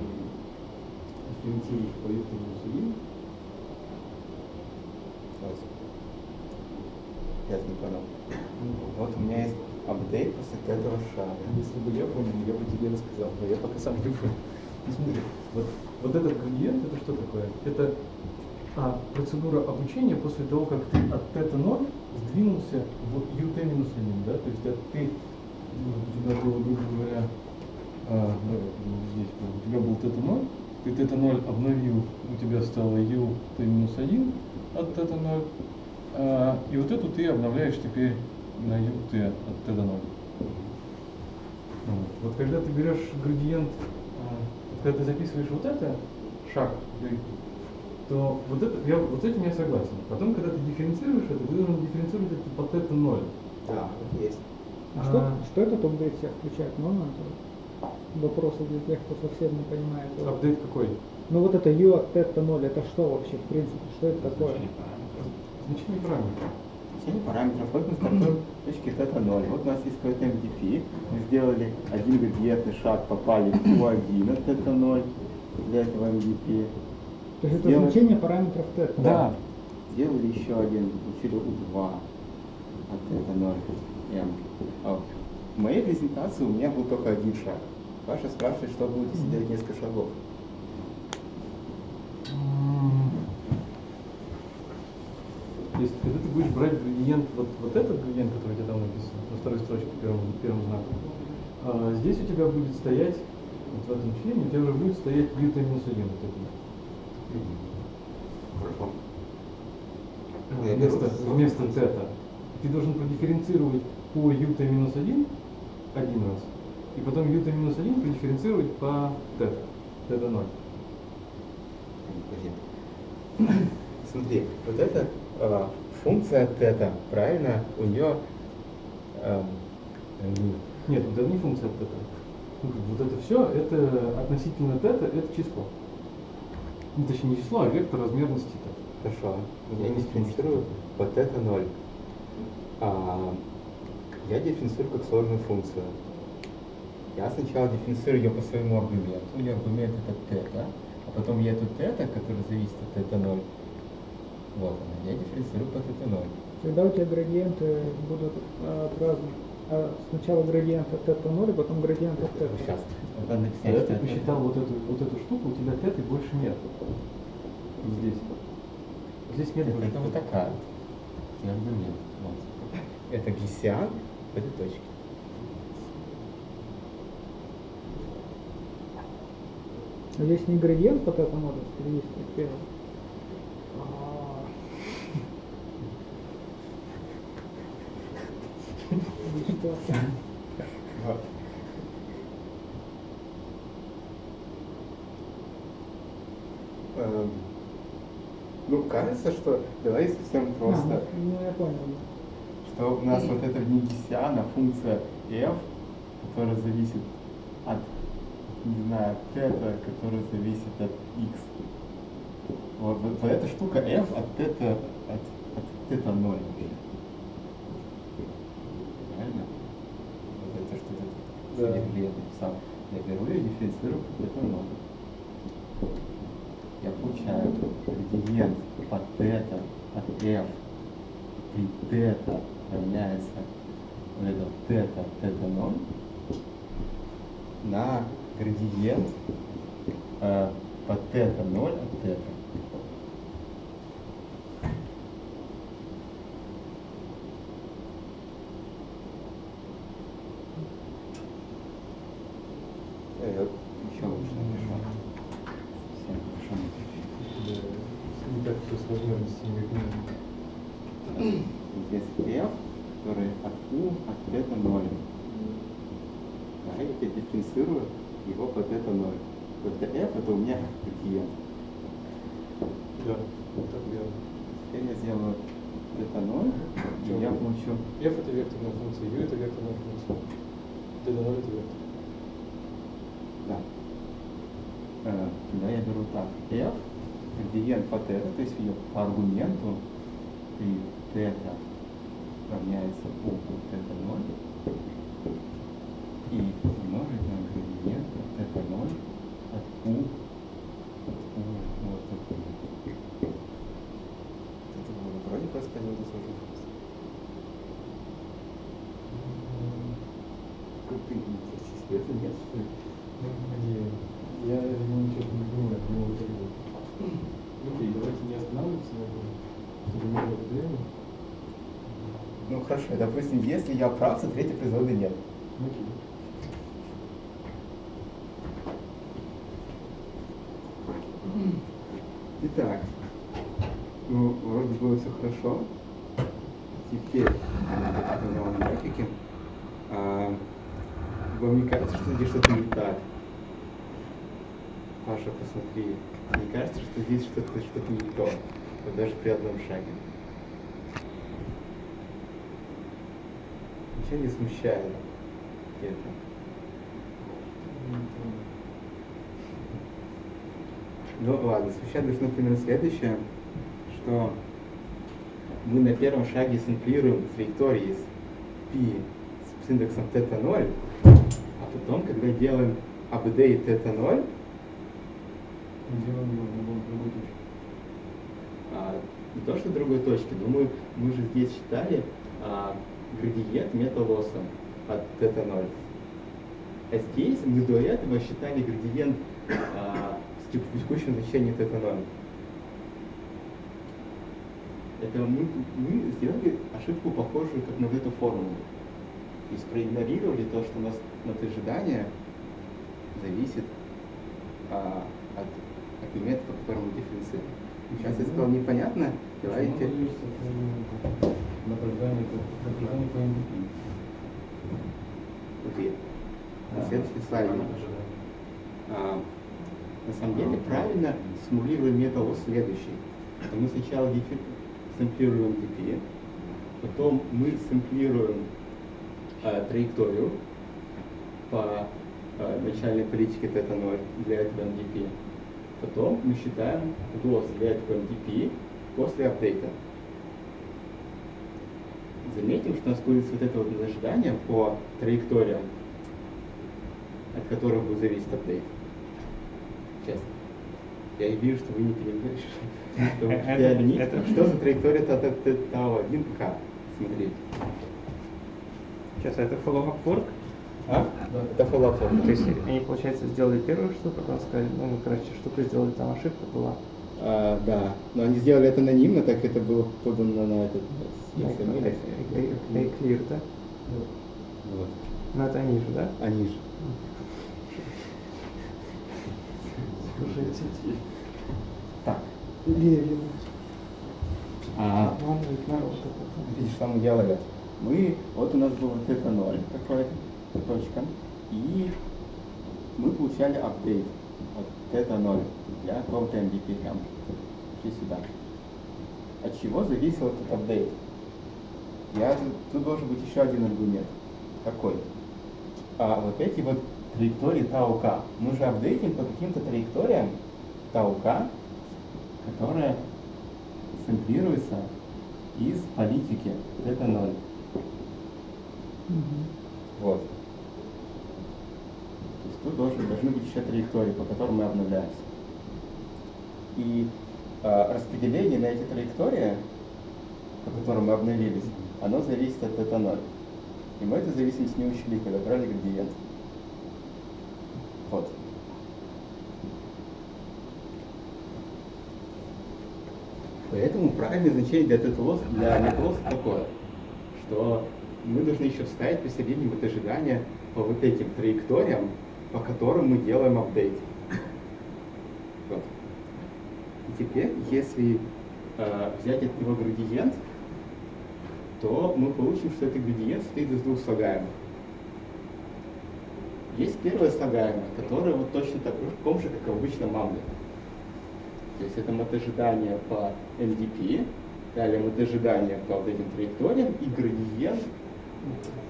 дифференцируешь по ют минус 1, Сейчас. Я не понял. Вот у меня есть апдейт после этого шага. Если бы я понял, я бы тебе рассказал, но я пока сам не. Ну, Смотри, вот, вот этот градиент, это что такое? Это а, процедура обучения после того, как ты от тета 0 сдвинулся в ут минус 1, да? То есть от ты, ну, у тебя было, грубо говоря, а, здесь у тебя был тета 0, ты тета 0 обновил, у тебя стало ю минус 1 от тета 0, а, и вот эту ты обновляешь теперь на ю от тета 0. Вот. Когда ты берешь градиент, а, когда ты записываешь вот это, шаг, ты- то вот, это, я, вот с этим я согласен. Потом, когда ты дифференцируешь это, ты должен дифференцировать это под это 0. Да, есть. А что, что этот апдейт себя включает? Можно это? вопросы для тех, кто совсем не понимает. Апдейт какой? Ну вот это U от тета 0, это что вообще, в принципе, что это такое? Значение параметров. Значение параметра. Значение параметров. Вот мы стартуем с точки θ 0. Вот у нас есть какой-то MDP. Мы сделали один градиентный шаг, попали в Q1 от θ 0 для этого MDP. То есть это Сделать- значение параметров тета. Да. Сделали еще один, получили U2 от θ 0 M. А в моей презентации у меня был только один шаг. Паша спрашивает, что будет, если делать несколько шагов. Если когда ты будешь брать градиент, вот, вот этот градиент, который у тебя там написан, на второй строчке первым, первым знаком, а, здесь у тебя будет стоять, вот в этом члене, у тебя уже будет стоять юта минус один. Вот это. Хорошо. Вместо, вместо тета. Ты должен продифференцировать по юта минус один один раз, и потом юта минус один продифференцировать по тета. Тета ноль. Подожди. Смотри, вот эта э, функция тета, правильно, у нее эм, Нет, это не функция тета. Ну, Вот это все, это относительно тета, это число. Ну, точнее, не число, а вектор размерности тета. Хорошо, я дифференцирую вот это ноль. А, я дифференцирую как сложную функцию. Я сначала дифференцирую ее по своему аргументу. У нее аргумент это тета, а потом я эту тета, которая зависит от тета 0, вот она, я дифференцирую по тета 0. Тогда у тебя градиенты будут а, от разных. А сначала градиент от тета 0, потом градиент от тета. Сейчас. Надо написать, Когда ты посчитал вот эту, вот эту штуку, у тебя теты больше нет. Здесь. Здесь нет Это, больше это вот такая. И аргумент. Вот. Это гессиан в этой точке. А Здесь не градиент по тета 0, а есть первый. И что? Вот. Эм, Ну, кажется, что давай совсем просто, А, ну я понял. что у нас вот это в Гессиана функция f, которая зависит от, не знаю, тета, которая зависит от x. Вот, вот, вот эта штука f от тета, от, от тета 0 вообще. Правильно? Вот это что ты Да. Сергей написал. Я беру и дифференцирую тета 0. Я получаю градиент по тета от f при тета равняется вот это тета тета 0 на градиент э, по тета 0 от тета. Э, еще лучше напишу. Совсем хорошо напишу. Не так все с размерностями, как надо. Здесь f, который от u от тета 0. Да, я теперь дифференцирую его по тета 0. Вот это f, это у меня градиент. Да, так верно. Теперь я сделаю тета 0, и я получу f это векторная функция, u это векторная функция. Тета 0 это вектор. Да. Э, Тогда я беру так. f, градиент по тета, то есть ее по аргументу при тета равняется u от тета 0 и умножить на градиент от тета 0 от u от u вот такой. Это было вроде просто не сложно. Как ты видишь, это нет, что ли? Не, я видимо, ничего не понимаю, не так делать. Окей, давайте не останавливаться на этом, не. Ну хорошо, допустим, если я прав, то третьей производной нет. Окей. Итак, ну, вроде было все хорошо. Теперь в новом графике вам не кажется, что здесь что-то не так? Маша, посмотри, не кажется, что здесь что-то что, -то, не то? Вот даже при одном шаге. Ничего не смущает это. Ну ладно, смущать должно примерно следующее, что мы на первом шаге сэмплируем траектории с π с индексом θ0, потом, когда делаем апдейт это 0, делаем его в другой точке. А, не то, что в другой точке, думаю, мы же здесь считали а, градиент металоссом от тета 0. А здесь мы до этого считали градиент а, с текущим значением тета 0. Это мы, мы сделали ошибку, похожую как на эту формулу. То есть проигнорировали то, что у нас от ожидания зависит а, от, от момента, по которому дифференцируем. Сейчас я сказал непонятно, давайте. Окей. На следующий слайд. А, на самом деле правильно симулируем металлос следующий. Мы сначала сэмплируем DP, потом мы сэмплируем а, траекторию по а, начальной политике θ0 для этого MDP. Потом мы считаем лосс для этого MDP после апдейта. Заметим, что у нас будет вот это вот ожидание по траекториям, от которых будет зависеть апдейт. Честно. Я и вижу, что вы не понимаете, что я Что за траектория Тау-1К? Смотри. Сейчас это follow-up work. А? Это фоллапор. То есть они, получается, сделали первую штуку, потом сказали, ну, мы, короче, штуку сделали, там ошибка была. А, да, но они сделали это анонимно, так это было подано на этот Ну, э, э, э, э, Clear, да? Вот. Ну, это они же, да? Они же. Так. Левин. А, Обманывает народ. это. видишь, что мы делали? Мы, вот у нас был вот это 0 такой, точка, и мы получали апдейт. Вот это 0 для какого-то MVP прям. Шли сюда. От чего зависел этот апдейт? Я, тут должен быть еще один аргумент. Какой? А вот эти вот траектории Тау-К. Мы же апдейтим по каким-то траекториям Тау-К, которые сэмплируются из политики. Это ноль. Мгм. Вот. Тут должен, должны быть еще траектории, по которым мы обновляемся. И а, распределение на эти траектории, по которым мы обновились, оно зависит от это 0. И мы эту зависимость не учли, когда брали градиент. Вот. Поэтому правильное значение для ТТЛОС, для метлос такое, что мы должны еще вставить посередине вот ожидания по вот этим траекториям, по которым мы делаем апдейт. Вот. И теперь, если э, взять от него градиент, то мы получим, что этот градиент состоит из двух слагаемых. Есть первое слагаемое, которое вот точно таком же, как обычно мамле. То есть это мотожидание по NDP, далее мотожидание по вот этим траекториям и градиент,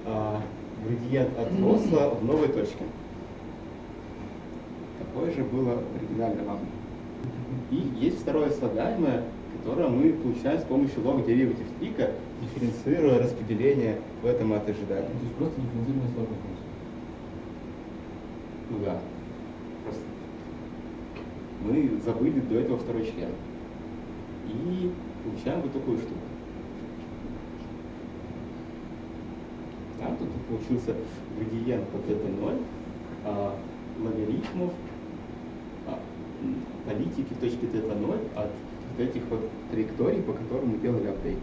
а, градиент от лосса в новой точке. Такое же было в оригинальном мамле. И есть второе слагаемое, которое мы получаем с помощью log derivative трика, дифференцируя распределение в этом от ожидания. То есть просто дифференцированная сложная функция. Ну да. Просто мы забыли до этого второй член. И получаем вот такую штуку. Да, тут получился градиент вот это 0 а, логарифмов политики в точке θ 0 от вот этих вот траекторий, по которым мы делали апдейт.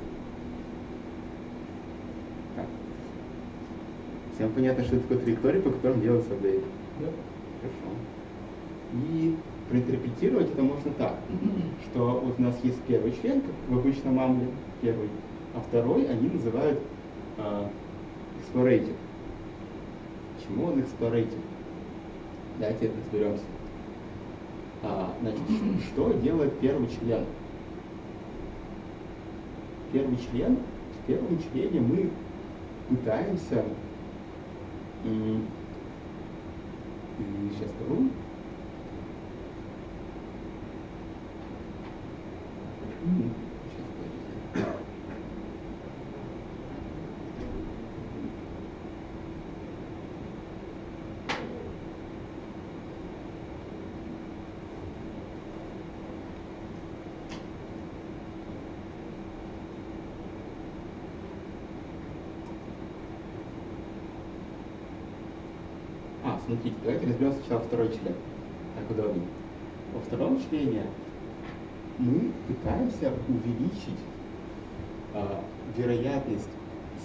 Так. Всем понятно, что это такое траектория, по которым делается апдейт? Да? Хорошо. И проинтерпретировать это можно так, что вот у нас есть первый член, как в обычном мамле, первый, а второй они называют а, explorative. Почему он explorative? Давайте разберемся. А, значит, что делает первый член? Первый член, в первом члене мы пытаемся, сейчас скажу, сейчас подождите. Смотрите, давайте разберем сначала второй член. Так удобнее. Во втором члене мы пытаемся увеличить а, вероятность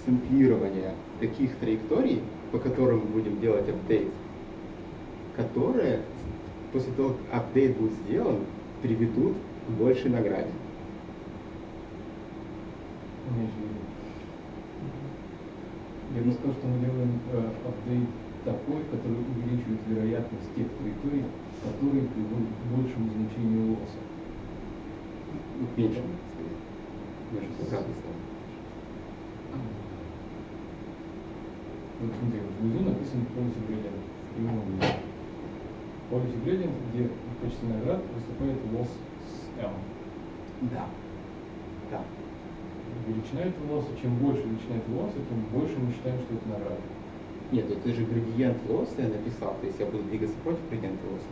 сэмплирования таких траекторий, по которым мы будем делать апдейт, которые после того, как апдейт будет сделан, приведут к большей награде. Я бы сказал, что мы делаем э, апдейт такой, который увеличивает вероятность тех траекторий, которые приводят к большему значению скорее. Меньше стороны. Вот смотри, вот внизу написано полюсе градиент. Полюсе градиент, где в качестве наград выступает лосс с M. Да. Да. Величина этого лосса, чем больше величина этого лосса, тем больше мы считаем, что это награда. Нет, это же градиент лосса я написал, то есть я буду двигаться против градиента лосса.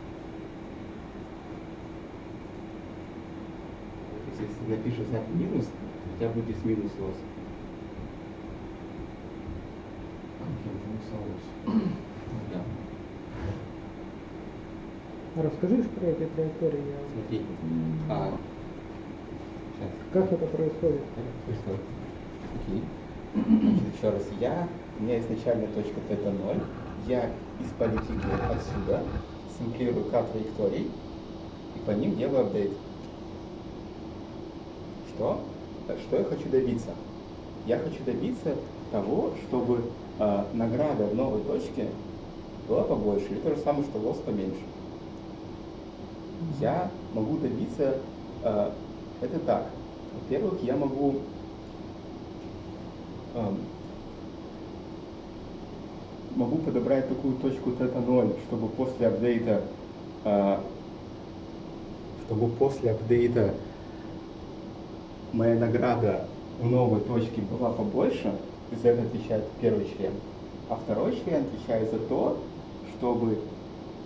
То есть если напишешь знак минус, у тебя будет здесь минус ты написал лосс. Да. Расскажи про эти траектории. я- Смотри. А, сейчас. Как это происходит? Происходит. Окей. Значит, еще раз. Я, у меня изначальная точка θ 0. Я из политики отсюда симплирую К траекторий и по ним делаю апдейт. Что? Что я хочу добиться? Я хочу добиться того, чтобы э, награда в новой точке была побольше, или то же самое, что лосс поменьше. Я могу добиться э, это так. Во-первых, я могу эм, могу подобрать такую точку θ0, чтобы после апдейта э, чтобы после апдейта моя награда у новой точки была побольше, и за это отвечает первый член. А второй член отвечает за то, чтобы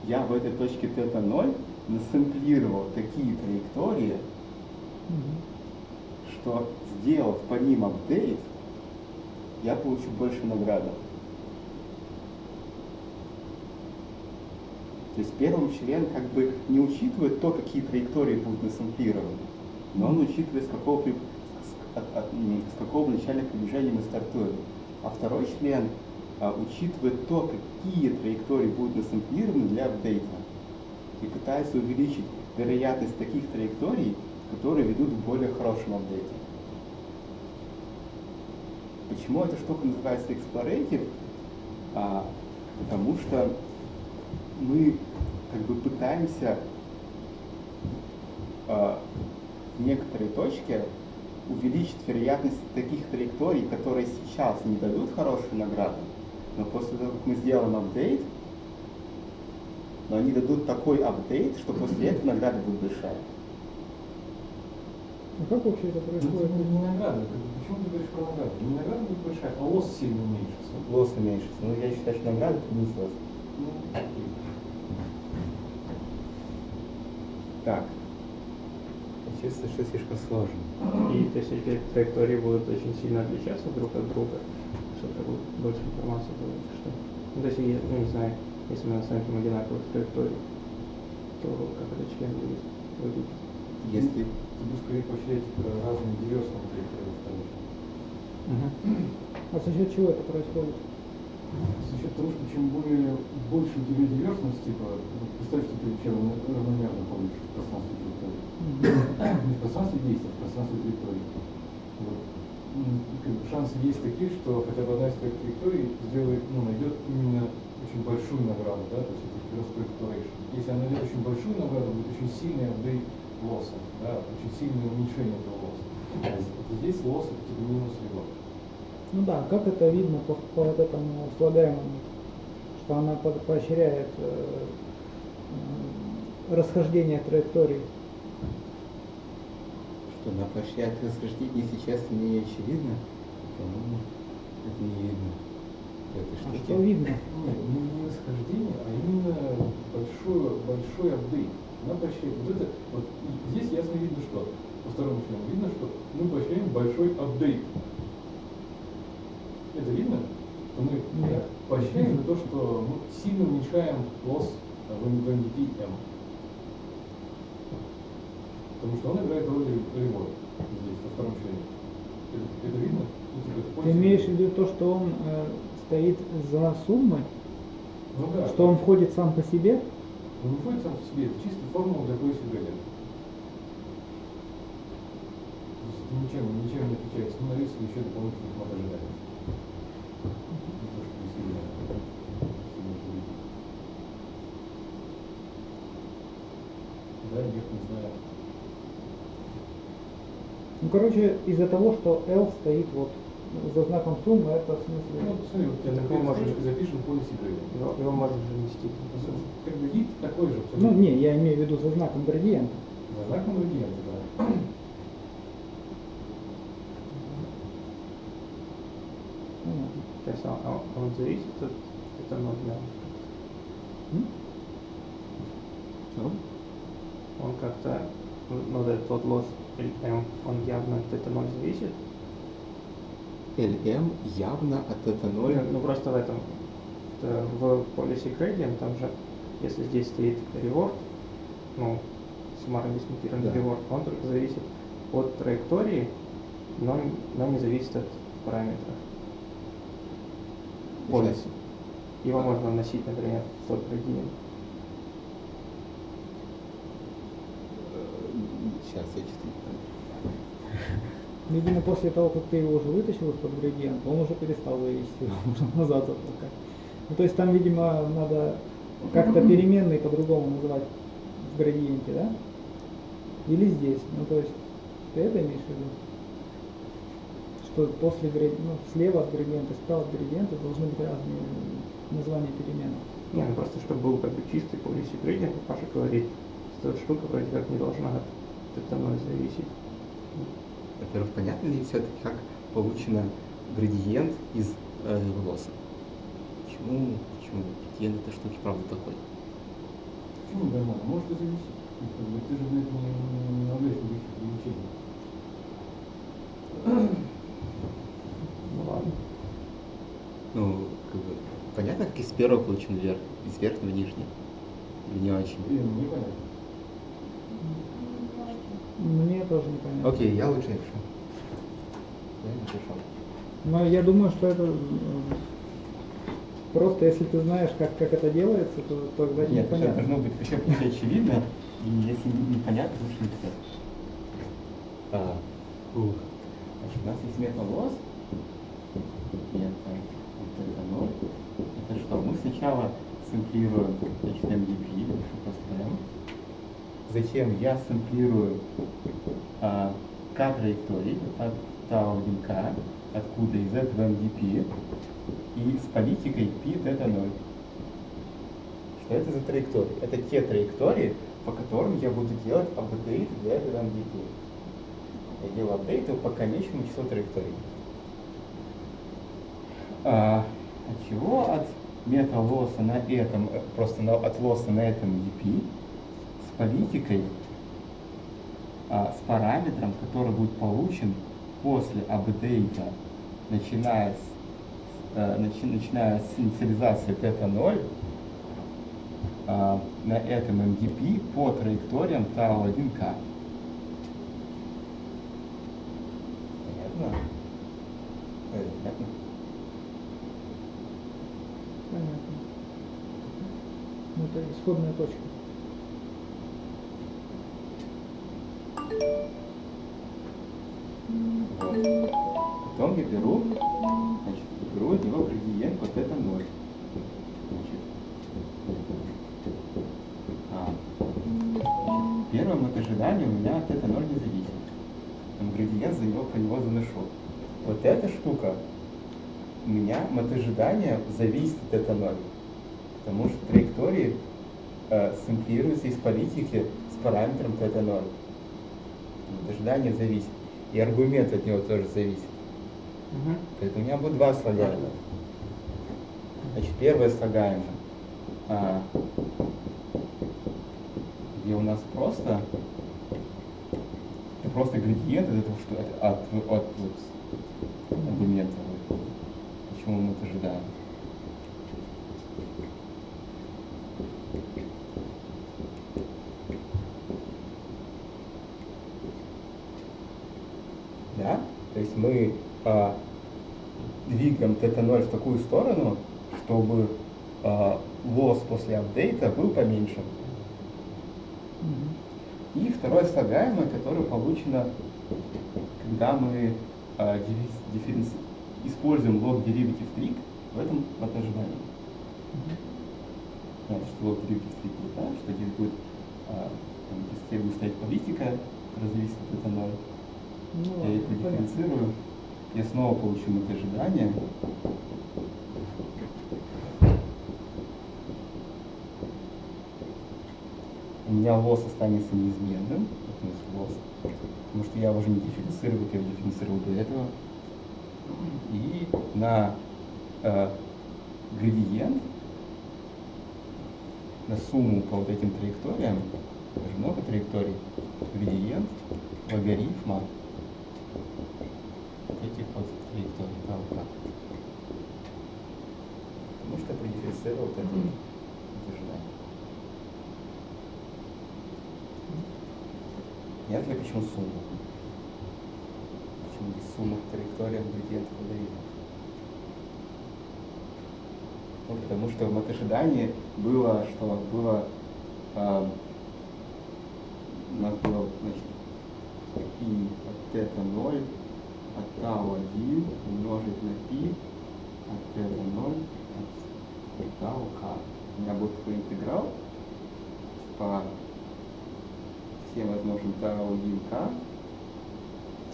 я в этой точке θ0 насэмплировал такие траектории, Мгм. что сделав по ним апдейт, я получу больше награды. То есть первый член как бы не учитывает то, какие траектории будут насэмплированы, но он учитывает, с какого, при- с, от- от- с какого начального приближения мы стартуем. А второй член а, учитывает то, какие траектории будут насэмплированы для апдейта. И пытается увеличить вероятность таких траекторий, которые ведут к более хорошему апдейту. Почему эта штука называется explorative? А, потому что мы как бы пытаемся а, в некоторой точке увеличить вероятность таких траекторий, которые сейчас не дадут хорошую награду, но после того, как мы сделаем апдейт, но они дадут такой апдейт, что после этого награда будет большая. А как вообще это Ну, это происходит? не награда. Почему ты говоришь про награду? Не награда будет большая, а лосс сильно уменьшится. Лосс уменьшится. Ну, я считаю, что награда плюс лосс. Ну, окей. Так. Чувствую, что слишком сложно. И то есть эти траектории будут очень сильно отличаться друг от друга, чтобы будет больше информации было, что. Ну, то есть, я- ну, не знаю, если мы оценим одинаковых траекторий, то как этот член будет выглядеть. Если Ты будешь скорее поощрять э, разные диверсные траектории. вторых. А за счет чего это происходит? За счет того, что чем более больше у тебя диверсность, типа, вот представь, что ты равно- равномерно ходишь в пространстве территории. Не в пространстве действия, а в пространстве территории. Вот. Бы шансы есть такие, что хотя бы одна из твоих траекторий сделает, ну, найдет именно очень большую награду, да, то есть это cross corporation. Если она найдет очень большую награду, будет очень сильный апдейт лосса, да, очень сильное уменьшение этого лосса. Здесь лосс это минус либо. Ну да, как это видно по, по вот этому слагаемому, что она по- поощряет э, расхождение траекторий. что на поощряет расхождение сейчас не очевидно, по-моему, это не видно. в этой А что видно? Нет, не, не расхождение, а именно большой, большой апдейт. Она поощряет. Вот это, вот здесь ясно видно, что по второму члену видно, что мы поощряем большой апдейт. Это видно? то мы Да. поощряем за то, что мы сильно уменьшаем лосс в MVP M. Потому что он играет роль ревод здесь, во втором члене. Это, это видно? Ну, типа, это Ты пользуется- имеешь в виду то, что он э, стоит за суммой, Ну да. что он входит сам по себе? Он не входит сам по себе, это чисто формула для поиска градиента. Это ничем, ничем не отличается ни на риск, ни еще дополнительных мод ожиданий. Не то, что сильно, сильно повредит. Да, нет, не знаю. Ну, короче, из-за того, что L стоит вот за знаком суммы, это в Ну, смысле... смотри, вот такого такой может- запишем полиси градиент. Его, его можно же нести. Как бы вид такой же, Ну, абсолютно. не, я имею в виду за знаком градиента. За знаком градиента, да. Понятно. То есть он, он- зависит от это ноль, да. Он как-то, ну, вот этот вот лосс LM, он явно от это ноль зависит. LM явно от это Ну, ну, просто в этом, в policy gradient, там же, если здесь стоит reward, ну, суммарно дискриминированный Да. reward, он только зависит от траектории, но, но не зависит от параметров policy. Его можно вносить, например, в тот gradient. Сейчас я читаю. Видимо, после того, как ты его уже вытащил из-под градиента, он уже перестал его можно назад отпускать. Ну, то есть там, видимо, надо как-то переменные по-другому называть в градиенте, да? Или здесь. Ну, то есть, ты это имеешь в виду? Что после гради- ну, слева от градиента, справа от градиента должны быть разные названия перемен. Не, ну просто чтобы был как бы чистый policy gradient, Паша говорит, что эта штука вроде как не должна от это ноль зависеть. Во-первых, понятно ли все-таки, как получено градиент из э, волоса? Почему, почему градиент этой штуки правда такой? Почему нормально? Может и зависит. Ну, Ты же на это не, не навлечь никаких. Ну ладно. Ну, как бы, понятно, как из первого получен вверх, из верхнего в нижний? Или не очень? И, ну, непонятно. Мне тоже непонятно. Окей, я лучше напишу. Я напишу. Но я думаю, что это м, просто если ты знаешь, как, как это делается, то тогда Нет, непонятно. должно быть вообще очевидно, и если не- непонятно, лучше написать. А, ух. Значит, у нас есть металлос. Это, вот это ноль. Это что? Мы сначала сэмплируем, пишу просто M. Затем я сэмплирую а, К траекторий, от тау 1К, откуда из этого MDP, и с политикой P это 0. Что это за траектории? Это те траектории, по которым я буду делать апдейт для этого MDP. Я делаю апдейты по конечному числу траекторий. А, от чего? От мета-лосса на этом, э, просто на- от лосса на этом MDP с политикой, а, с параметром, который будет получен после апдейта, начиная с, э, начи- начиная с инициализации тета 0 а, на этом MDP по траекториям tau 1К. Понятно? Э, Понятно? Понятно. Ну, это исходная точка. Потом я беру, значит, беру от него градиент, вот это ноль. А, первым вот ожидании у меня от это ноль не зависит. Там градиент за него по него заношу. Вот эта штука, у меня от ожидания зависит от это 0. Потому что траектории э, сэмплируются из политики с параметром это ноль. Ожидание зависит. И аргумент от него тоже зависит. Угу. Поэтому у меня будет два слагаемых. Значит, первое слагаемое, а, где у нас просто это просто градиент от, этого, что, от, от, от, от аргумента, почему мы это ожидаем. Двигаем θ0 в такую сторону, чтобы а, лосс после апдейта был поменьше. И второе слагаемое, которое получено, когда мы а, дифференци- дифференци- используем log derivative trick в этом вот ожидании. Значит, log derivative trick будет, да, что здесь будет, а, там, буду ставить политика, развесит это ноль. Ну, Я понятно. продифференцирую, я снова получу это ожидание. У меня лосс останется неизменным, лосс, потому что я уже не дифференцирую, как я дифференцировал до этого. И на э, градиент, на сумму по вот этим траекториям, много траекторий, градиент логарифма этих вот траекторий толка. Потому что вот это вот ожидание. Нет ли почему сумма? Почему здесь сумма траектория градиентов логарифма? Ну, потому что в ожидании было, что было, а, у нас было, значит, и от θ 0 от тау 1 умножить на π от θ 0 от тау k. У меня будет такой интеграл по всем возможным тау 1 k.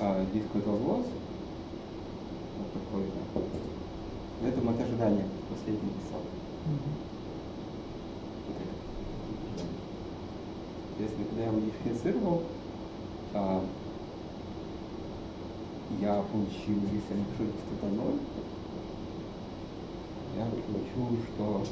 А лосс. Вот такой, да. Это мат ожидания последний писал. Соответственно, когда я его дифференцировал, а, я получил, если я напишу θ 0, я получу, что.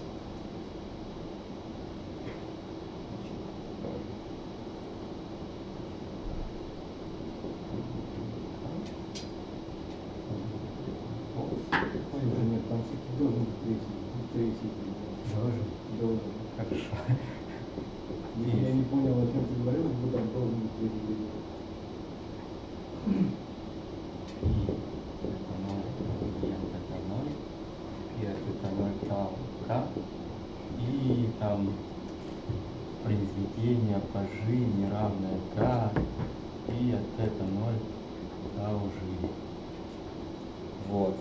Хорошо. Я не понял, о чем ты говорил, то там должен быть третий градиент. И это ноль, градиент это ноль, и это ноль тау к, и там произведение по g неравное k, и от это ноль тау g. Вот.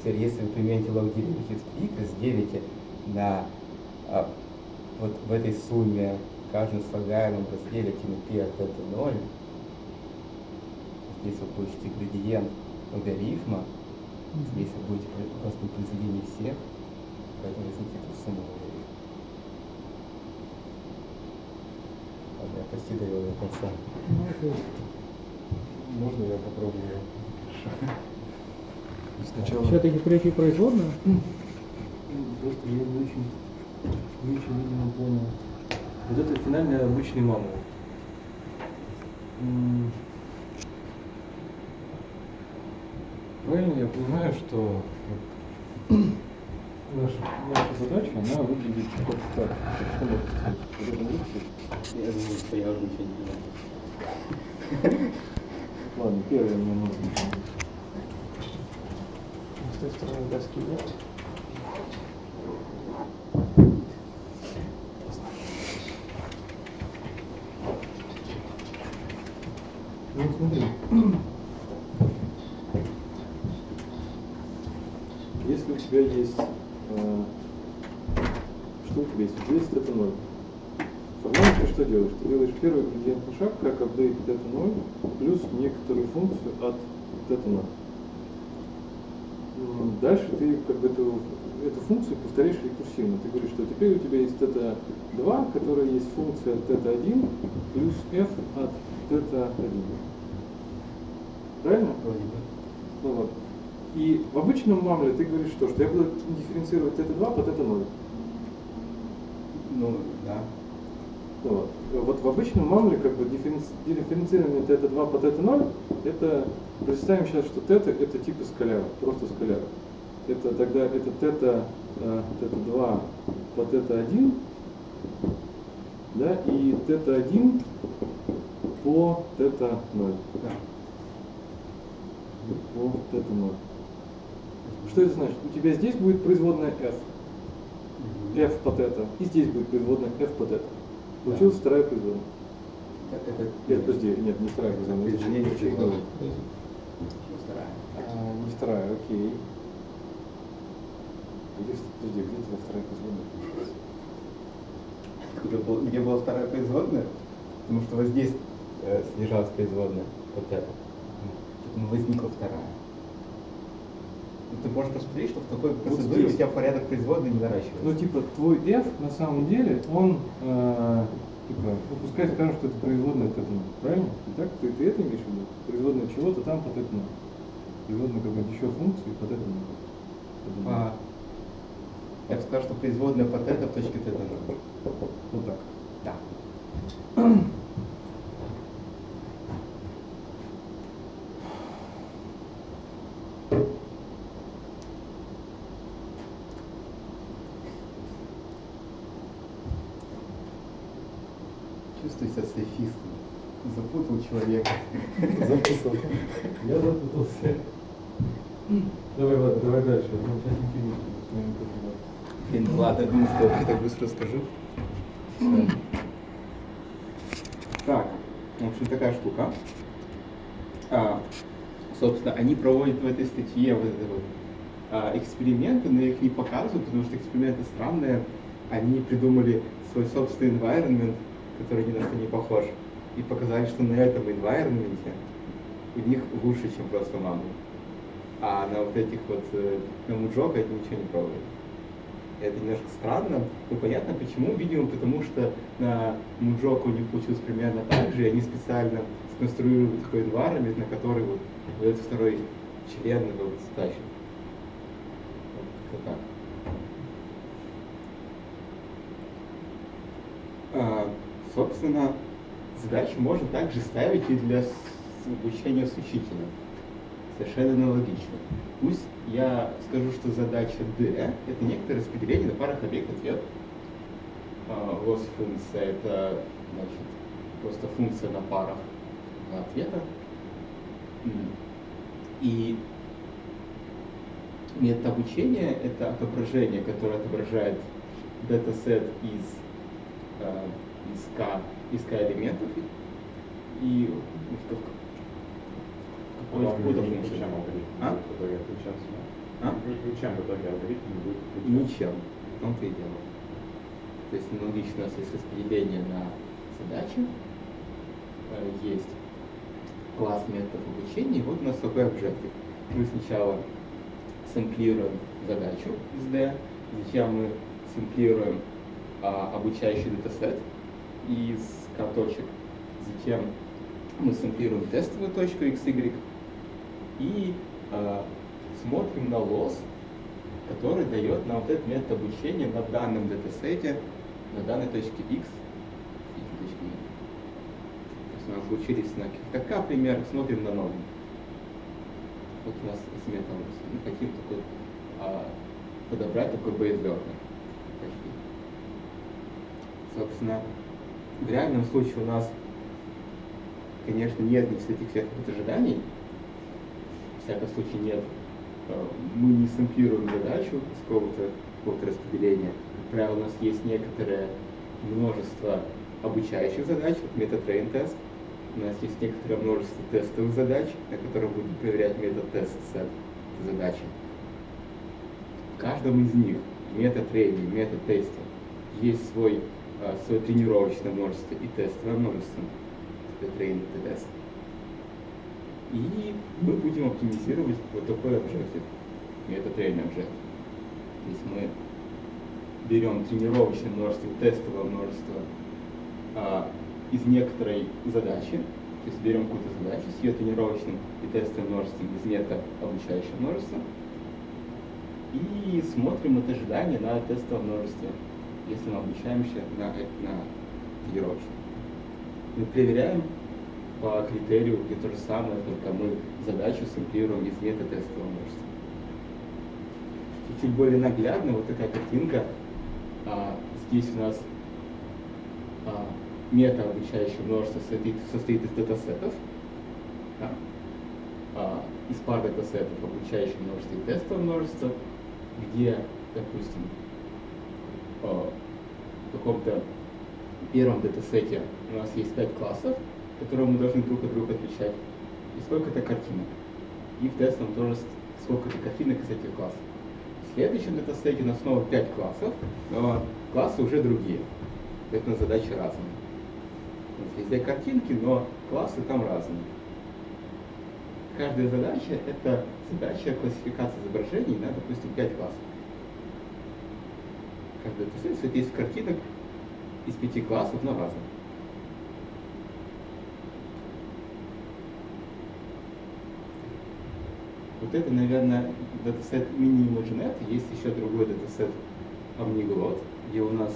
Теперь, если вы примените log derivative trick, разделите на а, вот в этой сумме каждым слагаемым разделите на p от это 0, здесь вы получите градиент логарифма, здесь вы будете про- просто произведение всех, поэтому возьмите эту сумму логарифма. Ладно, я почти довел до конца. Можно я попробую? Сначала... Все-таки третью производную? Просто я не очень, не очень, видимо, понял. Вот это финальный обычный маму. Правильно я понимаю, что наша, наша задача, она выглядит вот так. Я думаю, что я уже ничего не понимаю. Ладно, первое мне нужно. С той стороны доски нет. Ну, смотри. Если у тебя есть... э, что у тебя есть? У тебя есть это 0. Формально ты что делаешь? Ты делаешь первый градиентный шаг, как апдейт это 0, плюс некоторую функцию от это 0. М, Дальше ты как бы эту, эту функцию повторяешь рекурсивно. Ты говоришь, что теперь у тебя есть это 2, которая есть функция от это 1, плюс f от это 1. Правильно? Вроде бы. Ну вот. И в обычном мамле ты говоришь что? Что я буду дифференцировать это 2 под это 0. Ну, да. Вот, вот в обычном мамле как бы дифференци... дифференцирование тета 2 по тета 0, это представим сейчас, что тета это типа скаляра, просто скаляра. Это тогда это тета, э, тета 2 по тета 1, да, и тета 1 по тета 0. Да. По тета 0. Что это значит? У тебя здесь будет производная f. f по тета. И здесь будет производная f по тета. Получилась вторая производная. Это, Нет, подожди, нет, не вторая производная. это Извинение, чуть- чуть что новая. вторая. А, не вторая, окей. Где, подожди, где тебя вторая производная? Где, где была вторая производная? Потому что вот здесь э, снижалась производная. Вот. Поэтому возникла вторая. Ну, Ты можешь посмотреть, что в такой процедуре здесь. у тебя порядок производной не наращивается. Ну, типа, твой f на самом деле, он, э, типа, ну, пускай скажем, что это производная от этого, правильно? Итак, ты, ты это имеешь в виду? Производная чего-то там под этому. Производная какой-нибудь еще функции под этому. А, я бы сказал, что производная под это в точке θ0. Вот так. Да. Чувствую себя софистом. Запутал человека. Запутал. Я запутался. Давай, ладно, давай дальше. Ну. Блин, ладно, думаю, что я так быстро расскажу. Так, в общем, такая штука. А, собственно, они проводят в этой статье вот это вот, а, эксперименты, но их не показывают, потому что эксперименты странные. Они придумали свой собственный environment, который ни на что не похож, и показали, что на этом environment у них лучше, чем просто маму. А на вот этих вот, э, на Муджока это ничего не пробовали. Это немножко странно, но понятно почему. Видимо, потому что на Муджоку у них получилось примерно так же, и они специально сконструировали такой environment, на который вот этот второй член вот стачит. Вот как-то так. А, собственно, задачи можно также ставить и для обучения с учителем. Совершенно аналогично. Пусть я скажу, что задача D – это некоторое распределение на парах объект-ответ. А, Лос функция – это значит, просто функция на парах ответа. И метод обучения – это отображение, которое отображает датасет из, э, из K, K элементов и ну, в как- какой- какую-то функцию. Чем алгоритм А? А? Ни- Ничем в итоге алгоритм не будет отличаться. Ничем. В том-то и дело. То есть аналогично у нас есть распределение на задачи, э, есть класс методов обучения, и вот у нас такой объектив. Мы сначала сэмплируем задачу из D, затем мы сэмплируем а, обучающий датасет из Точек, затем мы сэмплируем тестовую точку XY и а, смотрим на loss, который дает нам вот этот метод обучения на данном датасете, на данной точке x и точке y. То есть мы получились на КК пример, смотрим на новый. Вот у нас с методом мы хотим такой, а, подобрать такой бейсбернер. Собственно, в реальном случае у нас, конечно, нет ни этих всех вот ожиданий, в всяком случае нет э, мы не сэмплируем задачу из какого-то какого распределения. Как правило, у нас есть некоторое множество обучающих задач, вот метод train тест. У нас есть некоторое множество тестовых задач, на которые будем проверять метод тест set задачи. В каждом из них метод теста есть свой, свое тренировочное множество и тестовое множество. Train и тест. И мы будем оптимизировать вот такой объектив. И это тренинг объект. То есть мы берем тренировочное множество, тестовое множество а, из некоторой задачи, то есть берем какую-то задачу с ее тренировочным и тестовым множеством из мета обучающего множества и смотрим это ожидание на тестовом множестве, если мы обучаемся на, на тренировочном. Мы проверяем по критерию, где то же самое, только мы задачу сэмплируем из мета тестового множества. чуть более наглядно вот такая картинка. А, здесь у нас а, мета обучающее множество состоит, состоит из датасетов. Да? А, из пар датасетов обучающее множество и тестовое множество, где, допустим, в каком-то первом датасете у нас есть пять классов, которые мы должны друг от друга отличать, и сколько-то картинок. И в тестовом тоже сколько-то картинок из этих классов. В следующем датасете у нас снова 5 классов, но классы уже другие. Поэтому задачи разные. У везде картинки, но классы там разные. Каждая задача – это задача классификации изображений на, допустим, 5 классов. Каждый датасет состоит картинок из пяти классов, но разных. Вот это, наверное, датасет mini-ImageNet. Есть еще другой датасет Omniglot, где у нас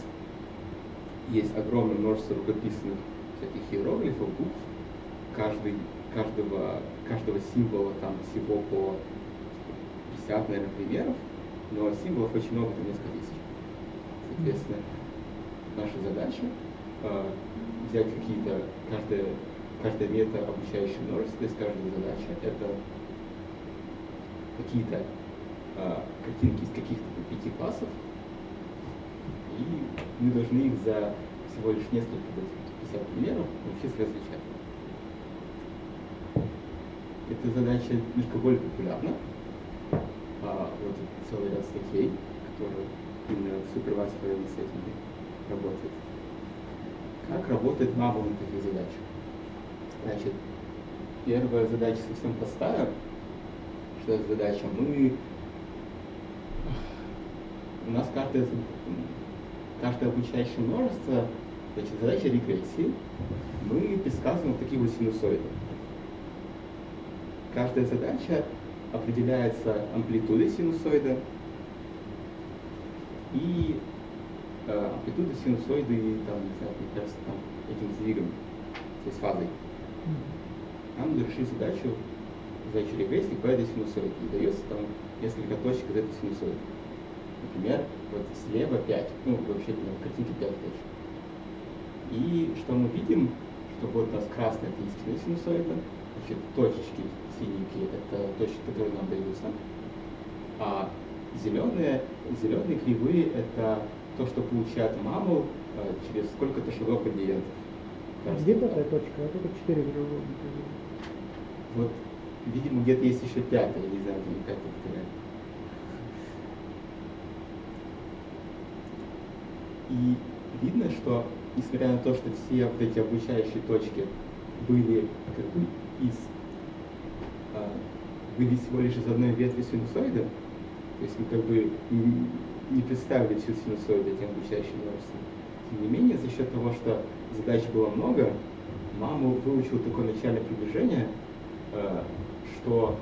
есть огромное множество рукописных всяких иероглифов, букв. Каждый, каждого, каждого символа там всего по 50, наверное, примеров, но символов очень много, там несколько. Соответственно, наша задача э, взять какие-то, каждая, каждая мета обучающее множество из каждой задачи, это какие-то э, картинки из каких-то пяти классов, и мы должны их за всего лишь несколько, вот, 50 примеров научиться различать. Эта задача немножко более популярна. А, вот целый ряд статей, которые именно в супервайзерной сеттинге работают. Как работает мама на таких задачах? Значит, первая задача совсем простая. Что это задача? Мы у нас каждое, каждое обучающее множество, значит, задача регрессии, мы предсказываем вот такие вот синусоиды. Каждая задача определяется амплитудой синусоида и э, амплитуда синусоиды, и, там, не знаю, мне кажется, там, этим сдвигом, то есть фазой. Нам надо решить задачу, задачу регрессии по этой синусоиде. И дается там несколько точек из этой синусоиды. Например, вот слева 5, ну вообще на картинке 5 точек. И что мы видим, что вот у нас красная это истинная синусоида, значит, точечки синенькие это точки, которые нам даются, а зеленые, зеленые кривые это то, что получает маму э, через сколько-то шагов градиента. А где пятая точка? А только четыре треугольника. Вот, видимо, где-то есть еще пятая, я не знаю, где пятая вторая. И видно, что несмотря на то, что все вот эти обучающие точки были как бы из а, были всего лишь из одной ветви синусоида, то есть мы как бы не представили всю синусоиду этим обучающим множеством. Тем не менее, за счет того, что задач было много, мама выучил такое начальное приближение, э, что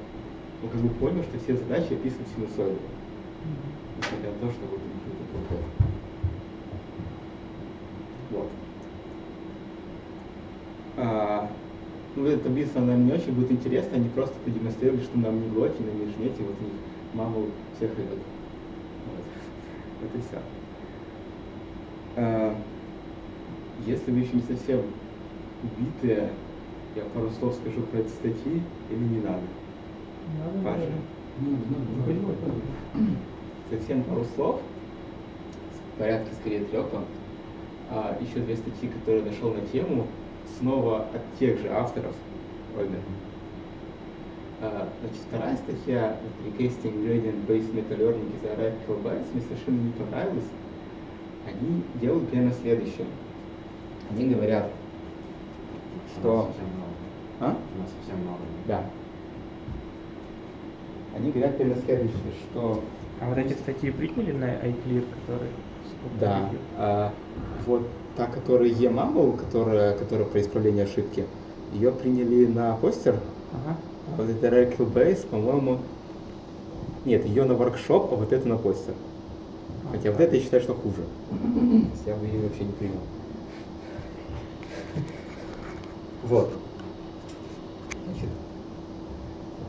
он как бы понял, что все задачи описывают синусоиды. Несмотря на то, что вот это плохо. Вот. А, ну, эта таблица, она мне очень будет интересна, они просто продемонстрировали, что нам не глоти, на межнете, вот у них маму всех рыбок. Вот. Вот и все. А, если вы еще не совсем убитые, я пару слов скажу про эти статьи или не надо? Надо, Паша? надо. Совсем пару слов, в порядке скорее трех вам. А, еще две статьи, которые нашел на тему, снова от тех же авторов, Ольга. А, значит, вторая статья, Recasting Gradient Based Meta Learning из Oracle Bias, мне совершенно не понравилась. Они делают примерно следующее. Они говорят, что... совсем много. А? У нас совсем много. Да. Они говорят примерно следующее, что А вот эти статьи приняли на iClear, которые... Да. А, вот та, которая EMAML, которая, которая про исправление ошибки, ее приняли на постер. Ага. Вот это Oracle Base, по-моему... Нет, ее на воркшоп, а вот это на постер. Хотя вот это я считаю, что хуже. Я бы ее вообще не принял. Вот. Значит,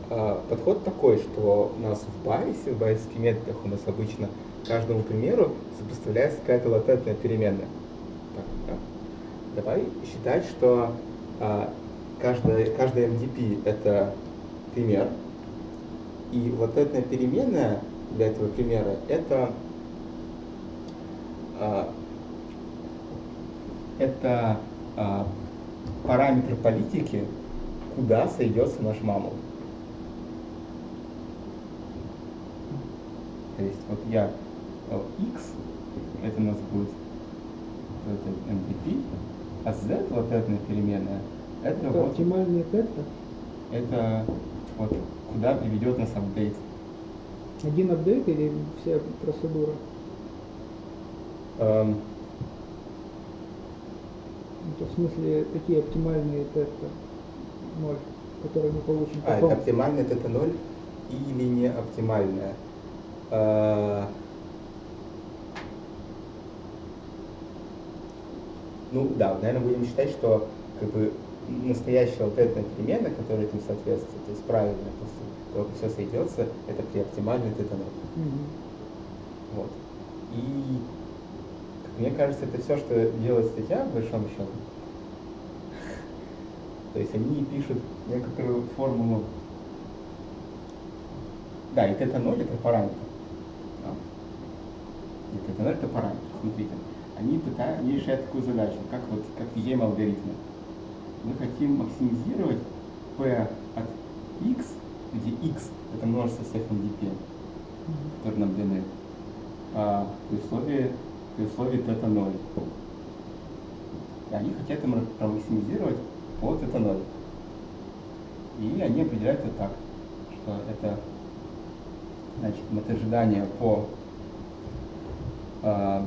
а, подход такой, что у нас в байсе, в байсовских методах у нас обычно каждому примеру сопоставляется какая-то латентная переменная. Так, да. Давай считать, что а, каждая, каждая MDP это пример, и латентная переменная для этого примера это а, это а, параметр политики, куда сойдется наш мамул. То есть вот я э, x, это у нас будет вот это MVP, а z, вот эта переменная, это Это вот, оптимальный тета. это вот куда приведет нас апдейт. Один апдейт или вся процедура? Эм, Ну, то в смысле, такие оптимальные тета ноль, которые мы получим а, это потом. оптимальная это 0 или не оптимальная? Э, Ну да, наверное, будем считать, что как бы настоящая вот эта переменная, которая этим соответствует, то есть правильная, после все сойдется, это при оптимальной тета 0. Мгм. Вот. И мне кажется, это все, что делает статья, в большом счету. То есть они пишут некоторую формулу. Да, и тета 0 это параметр. Да. И тета 0 это параметр. Смотрите. Они пытаются, они решают такую задачу, как вот как в EM алгоритме. Мы хотим максимизировать P от x, где x это множество всех NDP, которые нам даны, а, при условии, при условии тета 0. И они хотят им промаксимизировать по тета 0. И они определяют это так, что это значит это ожидание по, а,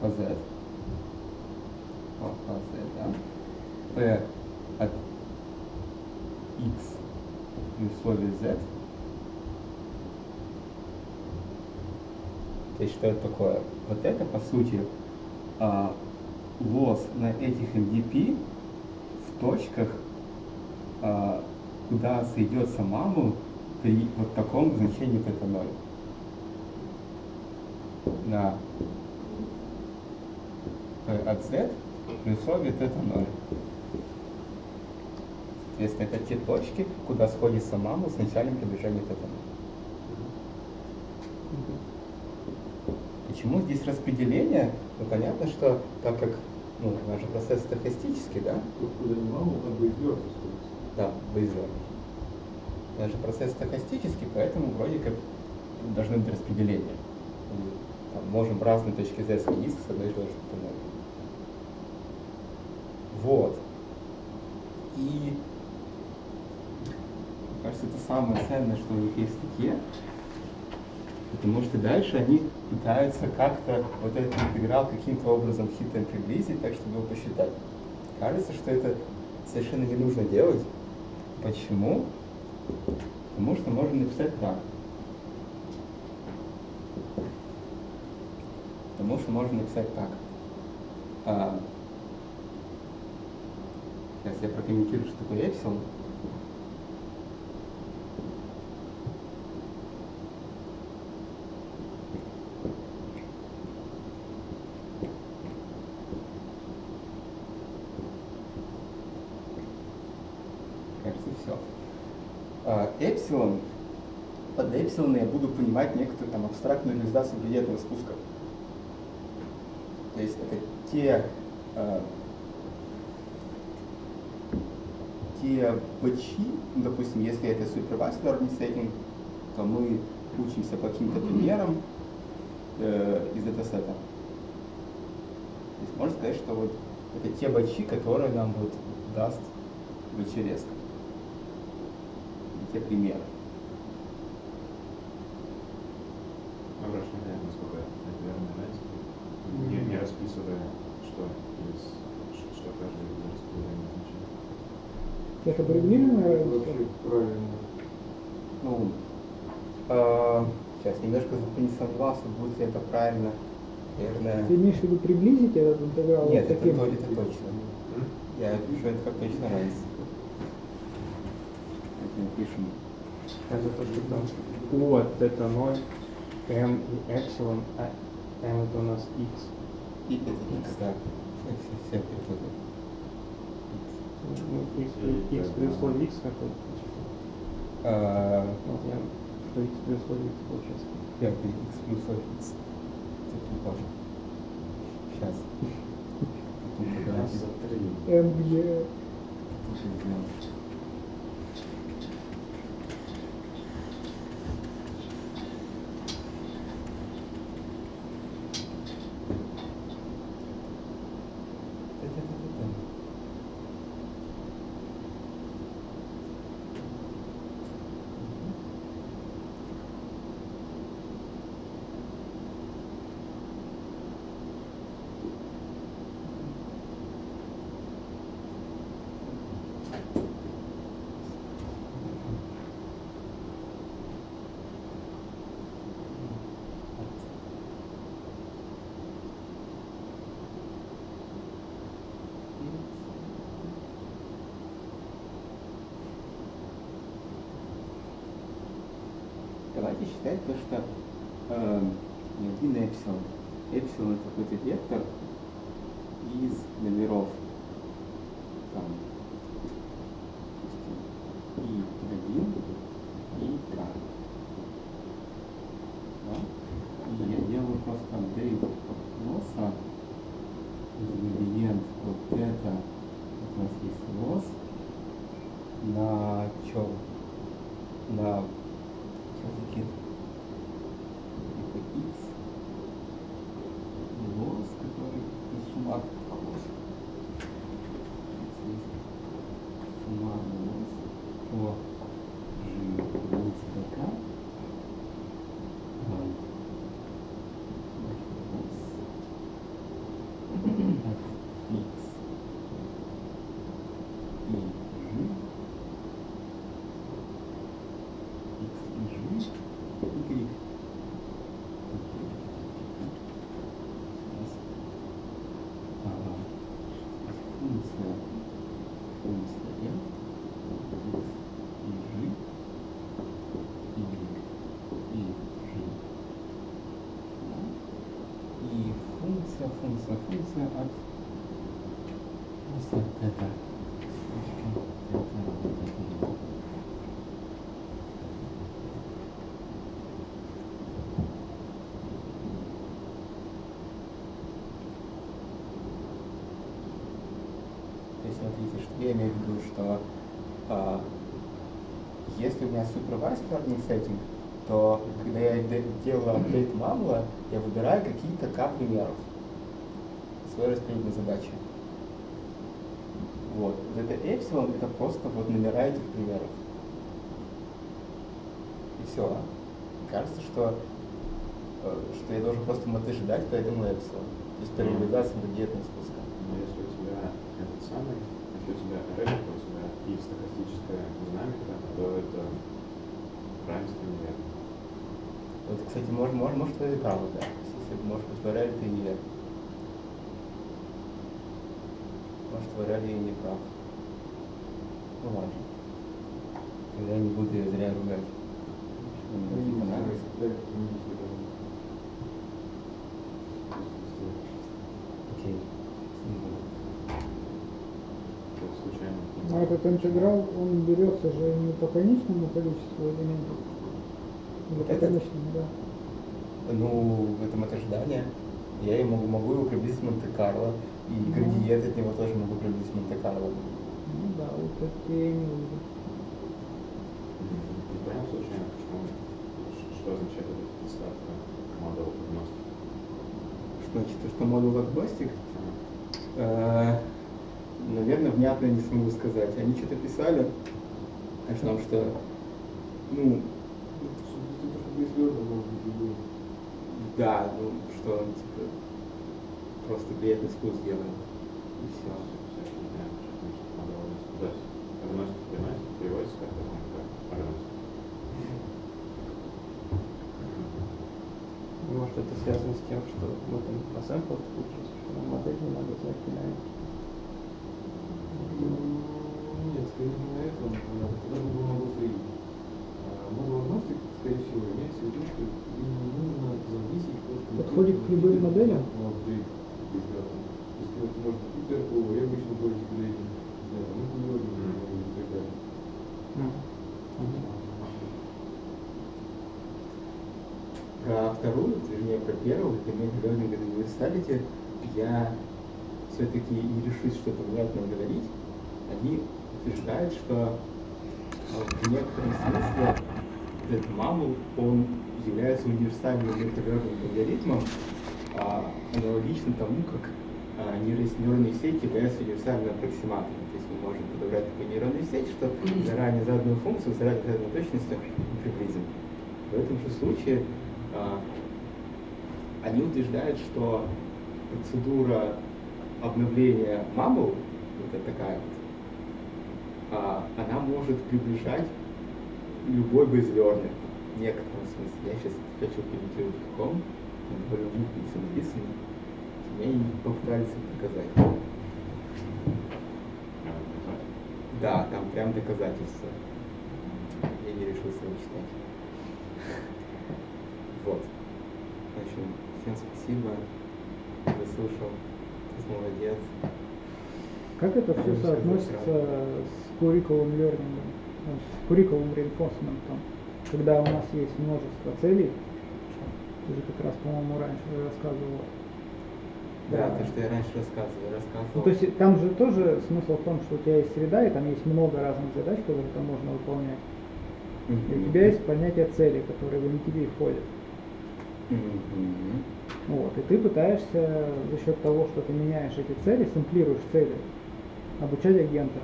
по z. По, по z, да. P от x при условии z То есть что это такое? Вот это, по сути, а, лосс на этих MDP в точках, а, куда сойдется маму при вот таком значении тета 0. На от z при условии тета 0. Соответственно, это те точки, куда сходится маму с начальным приближением 0. Почему здесь распределение? Ну, понятно, что так как ну, наш же процесс стохастический, да? Куда не там. Да, Бейзер. Наш же процесс стохастический, поэтому вроде как должны быть распределения. Там, можем разные точки Z сходиться с одной и той же. Вот. И кажется, это самое ценное, что у них есть в статье. Потому что дальше они пытаются как-то вот этот интеграл каким-то образом хитрым приблизить, так чтобы его посчитать. Кажется, что это совершенно не нужно делать. Почему? Потому что можно написать так. Потому что можно написать так. А, сейчас я прокомментирую, что такое эпсилон. Кажется, все. А, эпсилон, я буду понимать некоторую там абстрактную реализацию градиентного спуска. То есть это те, а, те бачи, ну, допустим, если это supervised learning setting, то мы учимся по каким-то примерам э, из датасета. То есть можно сказать, что вот это те бачи, которые нам вот даст бачерезка. Те примеры. Обращение, насколько это верно знать, не, не расписывая, что из ш- что каждый из распределения означает. Это приближенное Это равенство? вообще правильно. Ну, сейчас немножко не сомневался, будет ли это правильно. Наверное. Ты имеешь в виду приблизить этот интеграл Нет, вот это, таким? то- это точно. Я пишу это как точно равенство. Это мы пишем Это то, что там U от это 0, M и эпсилон, а M это у нас X. И это x, да. Все, все x при условии x какой? Я что x при условии x получается. Я при x при условии x. Сейчас. Тут не Раз, три. МГ. означает то, что э, не один эпсилон. Эпсилон это какой-то вектор из номеров supervised learning setting, то когда я де- делаю апдейт мамла, я выбираю какие-то К примеров своей распределительной задачи. Вот. Вот это эпсилон, это просто вот номера этих примеров. И все. Кажется, что, э, что я должен просто моты ждать, поэтому эпсилон. То есть параллелизация градиентного спуска. Но если у тебя этот самый, если у тебя то у тебя и стохастическая динамика, то это равенство неверно. Вот, кстати, может, может, может, и правы, да. Если, может быть, в реале ты и нет. Может, в реале и не прав. Ну ладно. Тогда я не буду ее зря ругать. Мне не понравилось. Окей. Не буду. Это случайно. А этот интеграл, он берется же не по конечному количеству элементов. Или по Этот? конечному, да. Ну, в этом ожидание. Я и могу, могу его приблизить в Монте-Карло. И градиент от него тоже могу приблизить в Монте-Карло. Ну да, вот это я имел в виду. Не понял случайно, почему, что означает эта приставка model agnostic? Что значит, что модуль агностик? Наверное, внятно не смогу сказать. Они что-то писали о том, что, ну, да, ну, что, типа, просто приятный вкус делаем. И все. Может это связано с тем, что мы там по сэмплам учимся, что нам модель не надо знать именно это куда бы было бы приедет. Google скорее всего, имеет в виду, что им нужно зависеть от... Подходит к любым моделям? То есть можно и Терпова, и обычно больше клеить, да, ну, кулерный, и так далее. Про вторую, вернее, про первую, ты мне говорил, когда вы ставите, я все-таки не решусь что-то внятно говорить. Они утверждают, что а, в некотором смысле этот мамл, он является универсальным металлерным алгоритмом, а, аналогично тому, как а, нейронные сети являются универсальным аппроксиматором. То есть мы можем подобрать такую нейронную сеть, что заранее заданную функцию с заранее заданной точностью мы приблизим. В этом же случае а, они утверждают, что процедура обновления вот это такая она может приближать любой безлерник в некотором смысле. Я сейчас хочу комментировать в каком, но говорю, буквице написано, мне не попытались доказать. Да, там прям доказательства. Я не решился его читать. Вот. В общем, всем спасибо. Выслушал. Ты молодец. Как это все соотносится с curriculum learning, ну, с curriculum reinforcement, когда у нас есть множество целей, ты же как раз, по-моему, раньше рассказывал. Да, то, что я раньше рассказывал, рассказывал. Ну, то есть там же тоже смысл в том, что у тебя есть среда, и там есть много разных задач, которые там можно выполнять. И у тебя есть понятие цели, которые в MTP входят. Мгм. Вот, и ты пытаешься за счет того, что ты меняешь эти цели, сэмплируешь цели, обучать агентов.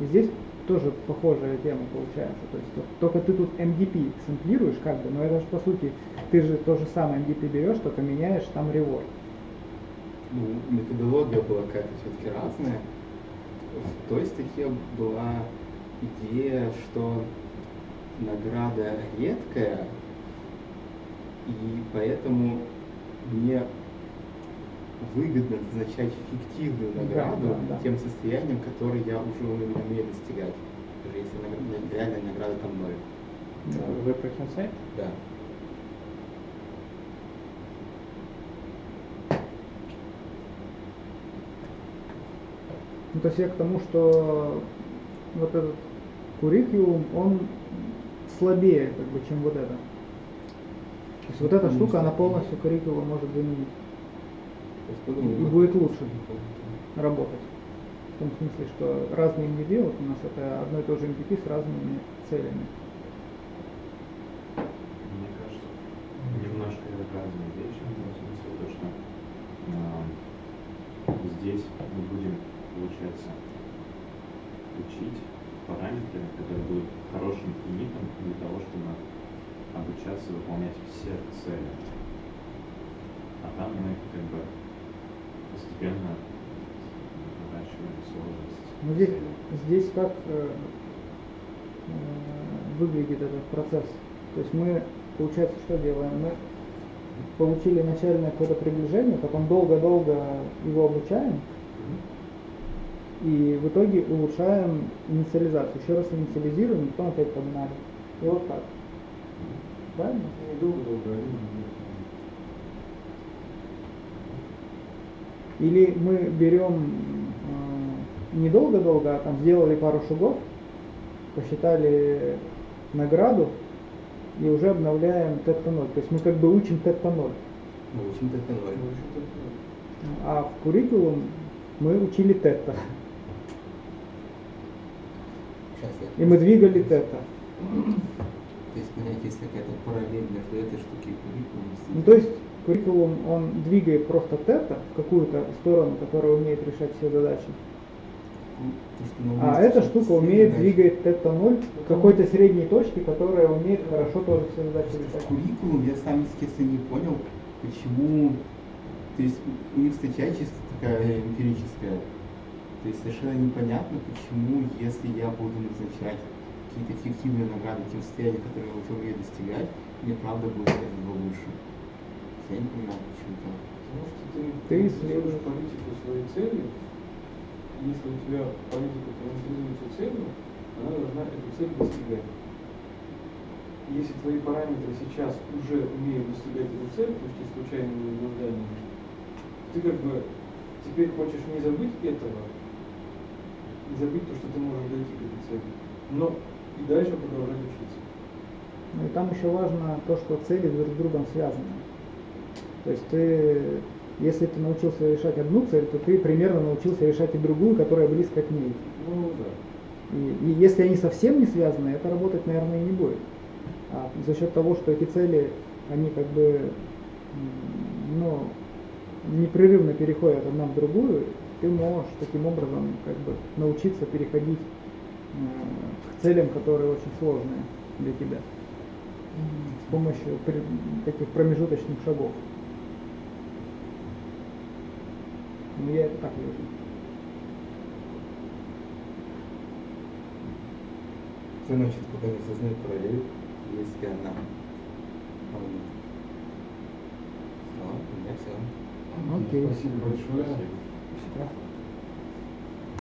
И здесь тоже похожая тема получается. То есть то- только ты тут MDP сэмплируешь как бы, но это же по сути, ты же то же самое MDP берешь, только меняешь там реворд. Ну, методология была какая-то все-таки разная. В той статье была идея, что награда редкая, и поэтому мне выгодно назначать фиктивную Да, награду да, да. тем состоянием, которое я уже умею достигать. Даже если награ- реальная награда там ноль. Вы про хинсайт? Да. Ну, то есть я к тому, что вот этот куррикулум, он слабее, как бы, чем вот это. То есть вот эта Ну, штука, она полностью куррикулум может заменить и вот- будет лучше работать. В том смысле, что разные MDP, вот у нас это одно и то же MDP с разными целями. Мне кажется, немножко это разные вещи, в том смысле, то, что а, здесь мы будем, получается, учить параметры, которые будут хорошим лимитом для того, чтобы обучаться выполнять все цели. А там мы как бы постепенно наращиваем сложность. Ну, здесь, здесь как э, э, выглядит этот процесс? То есть мы, получается, что делаем? Мы получили начальное какое-то приближение, потом долго-долго его обучаем, и в итоге улучшаем инициализацию. Еще раз инициализируем, и потом опять погнали. И вот так. Правильно? Недолго-долго, один минут. Или мы берем э, не долго-долго, а там сделали пару шагов, посчитали награду и уже обновляем тета 0. То есть мы как бы учим тета 0. Мы учим в общем-то, да. А в куррикулум мы учили тета. И мы двигали тета. То есть, понять, есть какая-то параллель между этой штукой и куррикулумом. Ну, то есть куррикулум, он двигает просто тета в какую-то сторону, которая умеет решать все задачи. А эта штука умеет двигать тета 0 к какой-то средней точке, которая умеет хорошо тоже все задачи решать. Куррикулум я сам, естественно, не понял, почему... То есть у них статья чисто такая эмпирическая. То есть совершенно непонятно, почему, если я буду назначать какие-то фиктивные награды тем состояниям, которые я уже умею достигать, мне правда будет этого лучше. Я не понимаю, почему так. Потому что ты, Ты исследуешь политику своей цели. Если у тебя политика характеризуется целью, она должна эту цель достигать. если твои параметры сейчас уже умеют достигать эту цель, пусть и случайными наблюданиями, ты как бы теперь хочешь не забыть этого, не забыть то, что ты можешь дойти к этой цели, но и дальше продолжать учиться. Ну и там еще важно то, что цели друг с другом связаны. То есть ты, если ты научился решать одну цель, то ты примерно научился решать и другую, которая близко к ней. Ну да. И, и если они совсем не связаны, это работать, наверное, и не будет. А за счет того, что эти цели, они как бы ну, непрерывно переходят одна в другую, ты можешь таким образом как бы научиться переходить э, к целям, которые очень сложные для тебя с помощью таких промежуточных шагов. Ну, я это так вижу. Все значит, пока не сознает параллель, если она. м, Все, у меня все. Окей. Спасибо большое. Спасибо.